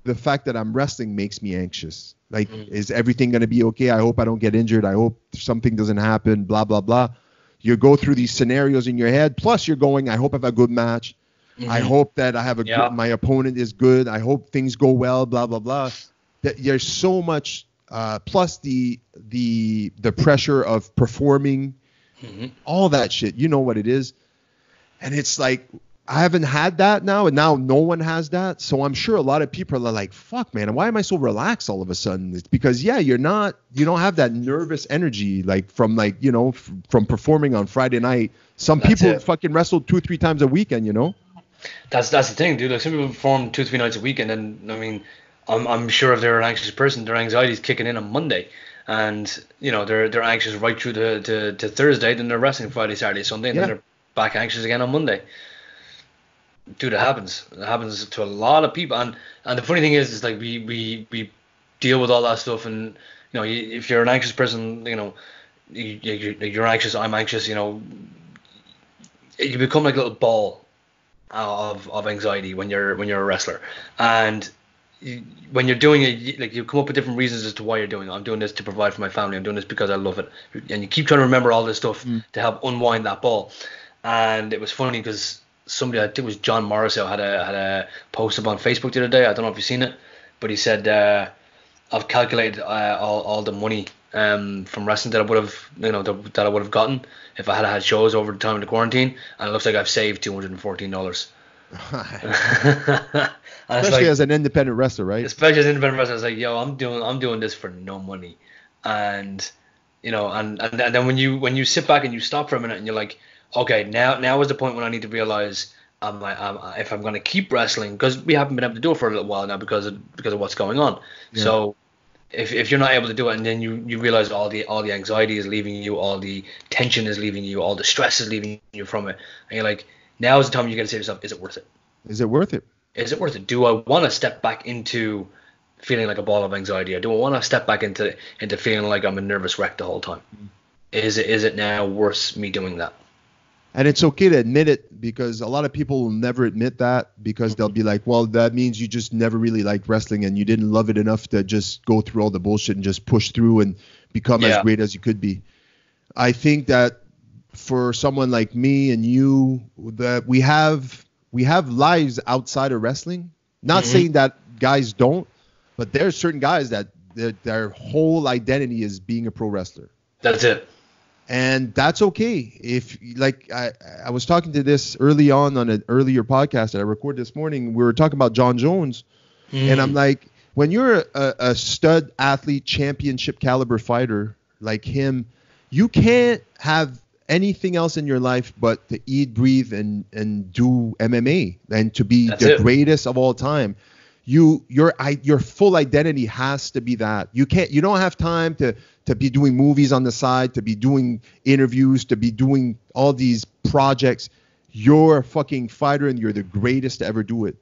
Speaker 2: the fact that I'm resting makes me anxious. Like,
Speaker 1: Mm.
Speaker 2: is everything going to be okay? I hope I don't get injured. I hope something doesn't happen. Blah blah blah. You go through these scenarios in your head. Plus, you're going. I hope I have a good match. I
Speaker 1: Mhm.
Speaker 2: hope that I have a
Speaker 1: Yeah.
Speaker 2: good, my opponent is good. I hope things go well. Blah blah blah. That there's so much. Uh, plus the the the pressure of performing,
Speaker 1: Mhm.
Speaker 2: all that shit. You know what it is, and it's like I haven't had that now, and now no one has that. So I'm sure a lot of people are like, "Fuck, man, why am I so relaxed all of a sudden?" It's because yeah, you're not, you don't have that nervous energy like from like you know f- from performing on Friday night. Some
Speaker 1: That's
Speaker 2: people
Speaker 1: it.
Speaker 2: fucking wrestle two three times a weekend, you know.
Speaker 1: That's that's the thing, dude. Like some people perform two, three nights a week, and then I mean, I'm I'm sure if they're an anxious person, their anxiety is kicking in on Monday, and you know they're they're anxious right through to, to, to Thursday, then they're resting Friday, Saturday, Sunday, and
Speaker 2: Yeah.
Speaker 1: then they're back anxious again on Monday. Dude, it happens. It happens to a lot of people, and and the funny thing is, is like we we we deal with all that stuff, and you know, if you're an anxious person, you know, you, you you're anxious, I'm anxious, you know, you become like a little ball of, of anxiety when you're when you're a wrestler. And you, when you're doing it like you come up with different reasons as to why you're doing it. I'm doing this to provide for my family. I'm doing this because i love it. And you keep trying to remember all this stuff to help unwind that ball. And it was funny because somebody i think it was john morrisell had a had a post up on facebook the other day. I don't know if you've seen it but he said uh, I've calculated uh, all, all the money um, from wrestling that I would have you know that, that I would have gotten if I had had shows over the time of the quarantine, and it looks like I've saved two hundred and fourteen dollars. <laughs>
Speaker 2: Especially as an independent wrestler, right?
Speaker 1: especially as an independent wrestler, it's like, yo, I'm doing I'm doing this for no money, and you know, and, and and then when you when you sit back and you stop for a minute and you're like, okay, now now is the point when I need to realize. I'm like, I'm, if I'm going to keep wrestling, because we haven't been able to do it for a little while now because of because of what's going on.
Speaker 2: Yeah.
Speaker 1: So, if, if you're not able to do it, and then you, you realize all the all the anxiety is leaving you, all the tension is leaving you, all the stress is leaving you from it, and you're like, now is the time you got to say to yourself, is it worth it?
Speaker 2: Is it worth it?
Speaker 1: is it worth it? Do I want to step back into feeling like a ball of anxiety, or do I want to step back into into feeling like I'm a nervous wreck the whole time? Mm. Is it is it now worth me doing that?
Speaker 2: And it's okay to admit it because a lot of people will never admit that because they'll be like, well, that means you just never really liked wrestling and you didn't love it enough to just go through all the bullshit and just push through and become
Speaker 1: Yeah.
Speaker 2: as great as you could be. I think that for someone like me and you, that we have we have lives outside of wrestling. Not
Speaker 1: Mhm.
Speaker 2: saying that guys don't, but there's certain guys that their, their whole identity is being a pro wrestler
Speaker 1: That's it.
Speaker 2: And that's okay. If like I, I was talking to this early on on an earlier podcast that i recorded this morning we were talking about jon jones. And i'm mm. like when you're a, a stud athlete championship caliber fighter like him you can't have anything else in your life but to eat breathe and and do mma and to be
Speaker 1: That's
Speaker 2: the
Speaker 1: it.
Speaker 2: greatest of all time you your i your full identity has to be that. You can't you don't have time to to be doing movies on the side to be doing interviews to be doing all these projects. You're a fucking fighter and you're the greatest to ever do it.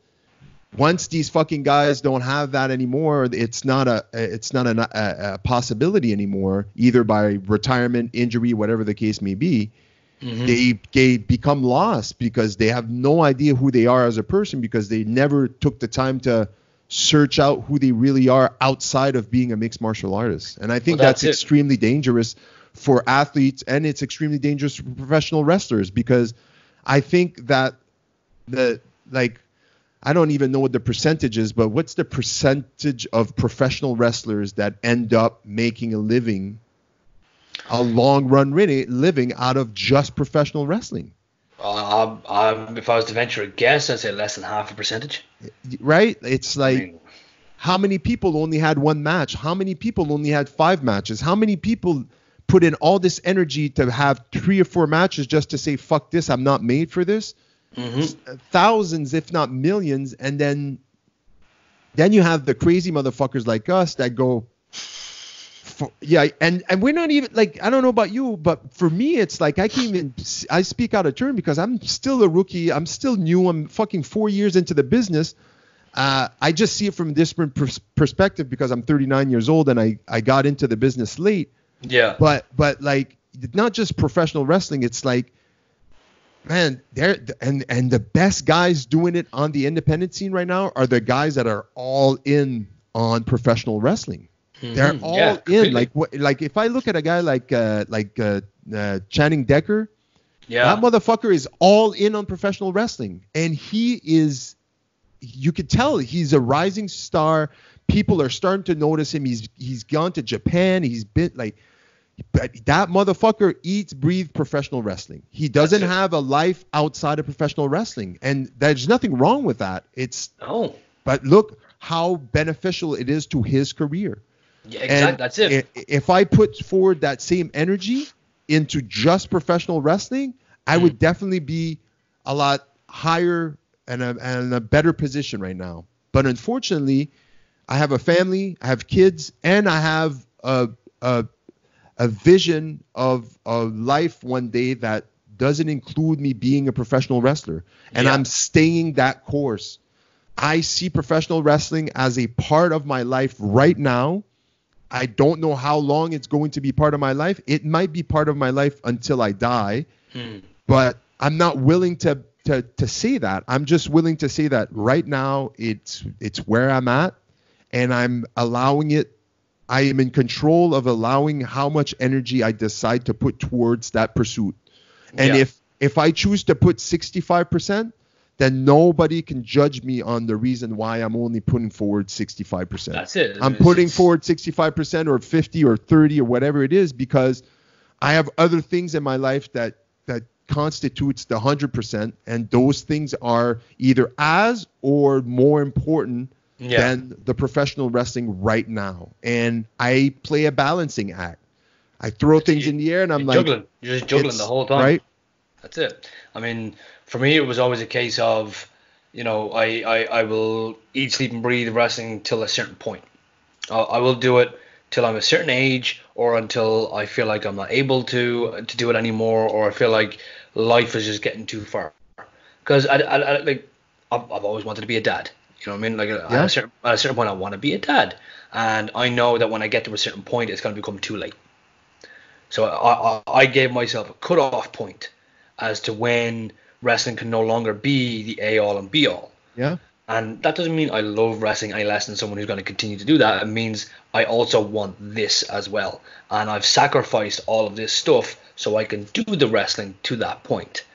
Speaker 2: Once these fucking guys don't have that anymore it's not a it's not a, a, a possibility anymore either by retirement injury whatever the case may be
Speaker 1: Mhm.
Speaker 2: they they become lost because they have no idea who they are as a person because they never took the time to search out who they really are outside of being a mixed martial artist. And I think
Speaker 1: Well,
Speaker 2: that's,
Speaker 1: that's
Speaker 2: extremely dangerous for athletes and it's extremely dangerous for professional wrestlers because I think that the like I don't even know what the percentage is, but what's the percentage of professional wrestlers that end up making a living a long run living out of just professional wrestling.
Speaker 1: Uh, I, I, if I was to venture a guess, I'd say less than half a percentage.
Speaker 2: Right? It's like I mean, how many people only had one match? How many people only had five matches? How many people put in all this energy to have three or four matches just to say fuck this, I'm not made for this? Mm-hmm. Thousands, if not millions, and then then you have the crazy motherfuckers like us that go for, yeah, and and we're not even like I don't know about you, but for me it's like I can't even I speak out of turn because I'm still a rookie. I'm still new. I'm fucking four years into the business. Uh, I just see it from a different pers- perspective because I'm 39 years old and I I got into the business late.
Speaker 1: Yeah.
Speaker 2: But but like not just professional wrestling. It's like man, they're and and the best guys doing it on the independent scene right now are the guys that are all in on professional wrestling. Mm-hmm. They're all yeah, in. Like what? Like if I look at a guy like uh, like uh, uh, Channing Decker, yeah, that motherfucker is all in on professional wrestling, and he is. You could tell he's a rising star. People are starting to notice him. He's he's gone to Japan. He's been like but that motherfucker eats, breathes professional wrestling. He doesn't have a life outside of professional wrestling, and there's nothing wrong with that. It's
Speaker 1: oh,
Speaker 2: but look how beneficial it is to his career.
Speaker 1: Yeah, exactly. And That's it.
Speaker 2: If I put forward that same energy into just professional wrestling, I mm. would definitely be a lot higher and a, and a better position right now. But unfortunately, I have a family, I have kids, and I have a, a a vision of a life one day that doesn't include me being a professional wrestler. And yeah. I'm staying that course. I see professional wrestling as a part of my life right now. I don't know how long it's going to be part of my life. It might be part of my life until I die. Hmm. But I'm not willing to to to say that. I'm just willing to say that right now it's it's where I'm at and I'm allowing it I am in control of allowing how much energy I decide to put towards that pursuit. And yeah. if if I choose to put 65%, then nobody can judge me on the reason why I'm only putting forward 65%.
Speaker 1: That's it.
Speaker 2: I'm putting forward 65% or 50 or 30 or whatever it is because I have other things in my life that that constitutes the 100% and those things are either as or more important yeah. than the professional wrestling right now. And I play a balancing act. I throw things in the air and I'm like
Speaker 1: juggling. You're just juggling the whole time.
Speaker 2: Right.
Speaker 1: That's it. I mean, for me, it was always a case of, you know, I, I, I will eat, sleep, and breathe wrestling till a certain point. Uh, I will do it till I'm a certain age or until I feel like I'm not able to to do it anymore or I feel like life is just getting too far. Because I, I, I like I've, I've always wanted to be a dad. You know what I mean? Like yeah. at, a certain, at a certain point, I want to be a dad, and I know that when I get to a certain point, it's going to become too late. So I, I, I gave myself a cut-off point as to when wrestling can no longer be the a all and be all.
Speaker 2: Yeah.
Speaker 1: And that doesn't mean I love wrestling any less than someone who's going to continue to do that. It means I also want this as well. And I've sacrificed all of this stuff so I can do the wrestling to that point.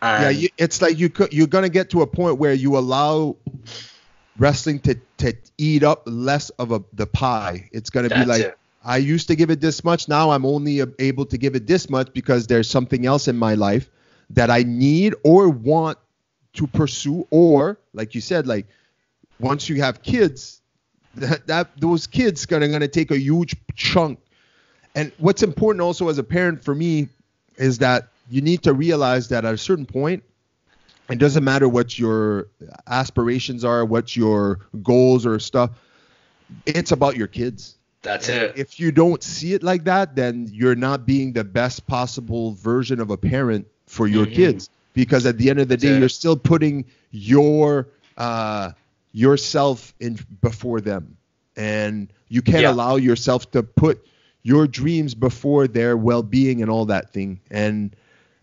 Speaker 2: And yeah, you, it's like you could, you're gonna get to a point where you allow wrestling to to eat up less of a the pie. It's gonna be like it. I used to give it this much, now I'm only able to give it this much because there's something else in my life that I need or want to pursue, or like you said, like once you have kids, that, that those kids gonna gonna take a huge chunk. And what's important also as a parent for me is that you need to realize that at a certain point, it doesn't matter what your aspirations are, what your goals or stuff. It's about your kids.
Speaker 1: That's and it.
Speaker 2: If you don't see it like that, then you're not being the best possible version of a parent for your mm-hmm. kids. Because at the end of the day, it. you're still putting your uh, yourself in before them, and you can't yeah. allow yourself to put your dreams before their well-being and all that thing. And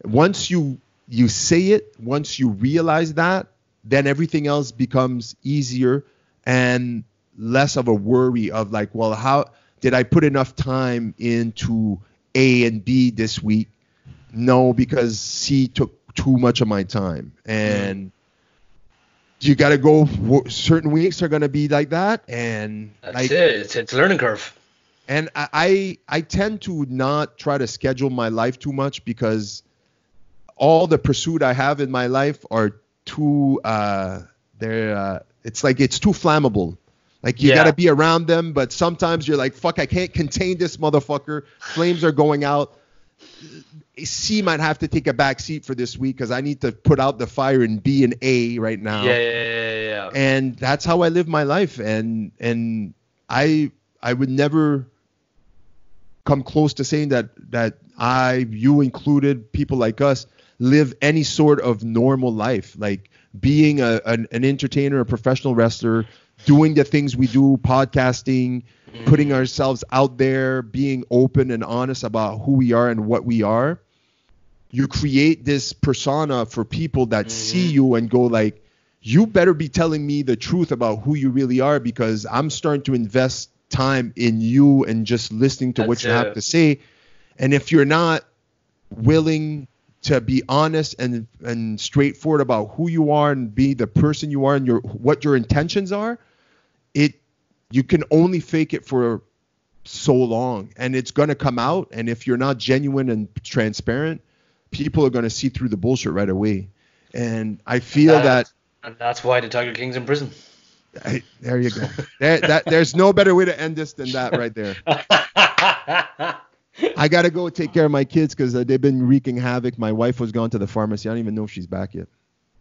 Speaker 2: once you you say it, once you realize that, then everything else becomes easier and less of a worry of like, well, how did I put enough time into A and B this week? No, because C took too much of my time. And you got to go, certain weeks are going to be like that. And
Speaker 1: that's
Speaker 2: like,
Speaker 1: it. It's, it's a learning curve.
Speaker 2: and I, I I tend to not try to schedule my life too much because all the pursuit I have in my life are too uh they're uh, it's like it's too flammable. Like you
Speaker 1: Yeah.
Speaker 2: got to be around them, but sometimes you're like, fuck, I can't contain this motherfucker. Flames are going out. C might have to take a back seat for this week because I need to put out the fire in B and A right now.
Speaker 1: Yeah, yeah, yeah, yeah,
Speaker 2: and that's how I live my life. And and I I would never come close to saying that that I, you included, people like us, live any sort of normal life, like being a, an, an entertainer, a professional wrestler, doing the things we do, podcasting, mm-hmm. putting ourselves out there, being open and honest about who we are and what we are. You create this persona for people that mm-hmm. see you and go like, you better be telling me the truth about who you really are because I'm starting to invest time in you and just listening to what
Speaker 1: That's
Speaker 2: you have to say. And if you're not willing to be honest and and straightforward about who you are and be the person you are and your what your intentions are, it you can only fake it for so long and it's going to come out and if you're not genuine and transparent, people are going to see through the bullshit right away. And I feel that
Speaker 1: That's- And that's why the Tiger King's in prison.
Speaker 2: Hey, there you go. There, that, there's no better way to end this than that right there. <laughs> I gotta go take care of my kids because uh, they've been wreaking havoc. My wife was gone to the pharmacy. I don't even know if she's back yet.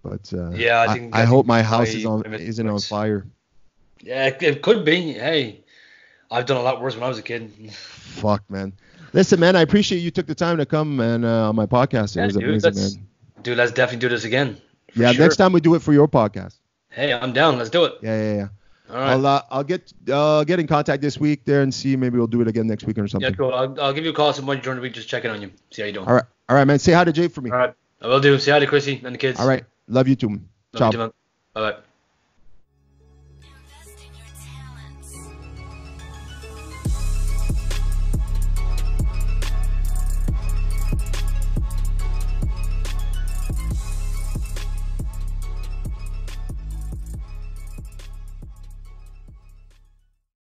Speaker 2: But uh,
Speaker 1: Yeah, I
Speaker 2: I,
Speaker 1: think-
Speaker 2: I
Speaker 1: I
Speaker 2: hope
Speaker 1: think
Speaker 2: my house is on isn't on fire.
Speaker 1: Yeah, it, could be. Hey, I've done a lot worse when I was a kid.
Speaker 2: Fuck, man. Listen, man, I appreciate you took the time to come and uh, on my podcast. It
Speaker 1: Yeah,
Speaker 2: was
Speaker 1: dude,
Speaker 2: amazing,
Speaker 1: let's-
Speaker 2: man.
Speaker 1: Dude, let's definitely do this again.
Speaker 2: Yeah,
Speaker 1: sure.
Speaker 2: next time we do it for your podcast.
Speaker 1: Hey, I'm down. Let's do it.
Speaker 2: Yeah, yeah, yeah.
Speaker 1: All right.
Speaker 2: I'll uh, I'll get uh, get in contact this week there and see maybe we'll do it again next week or something.
Speaker 1: yeah, cool. I'll, I'll give you a call some point during the week, just checking on you, see how you doing.
Speaker 2: All right, all right, man. Say hi to Jay for me.
Speaker 1: All right. I will do. Say hi to Chrissy and the kids.
Speaker 2: All right, love you too.
Speaker 1: Love
Speaker 2: Ciao.
Speaker 1: you too, man. Bye bye.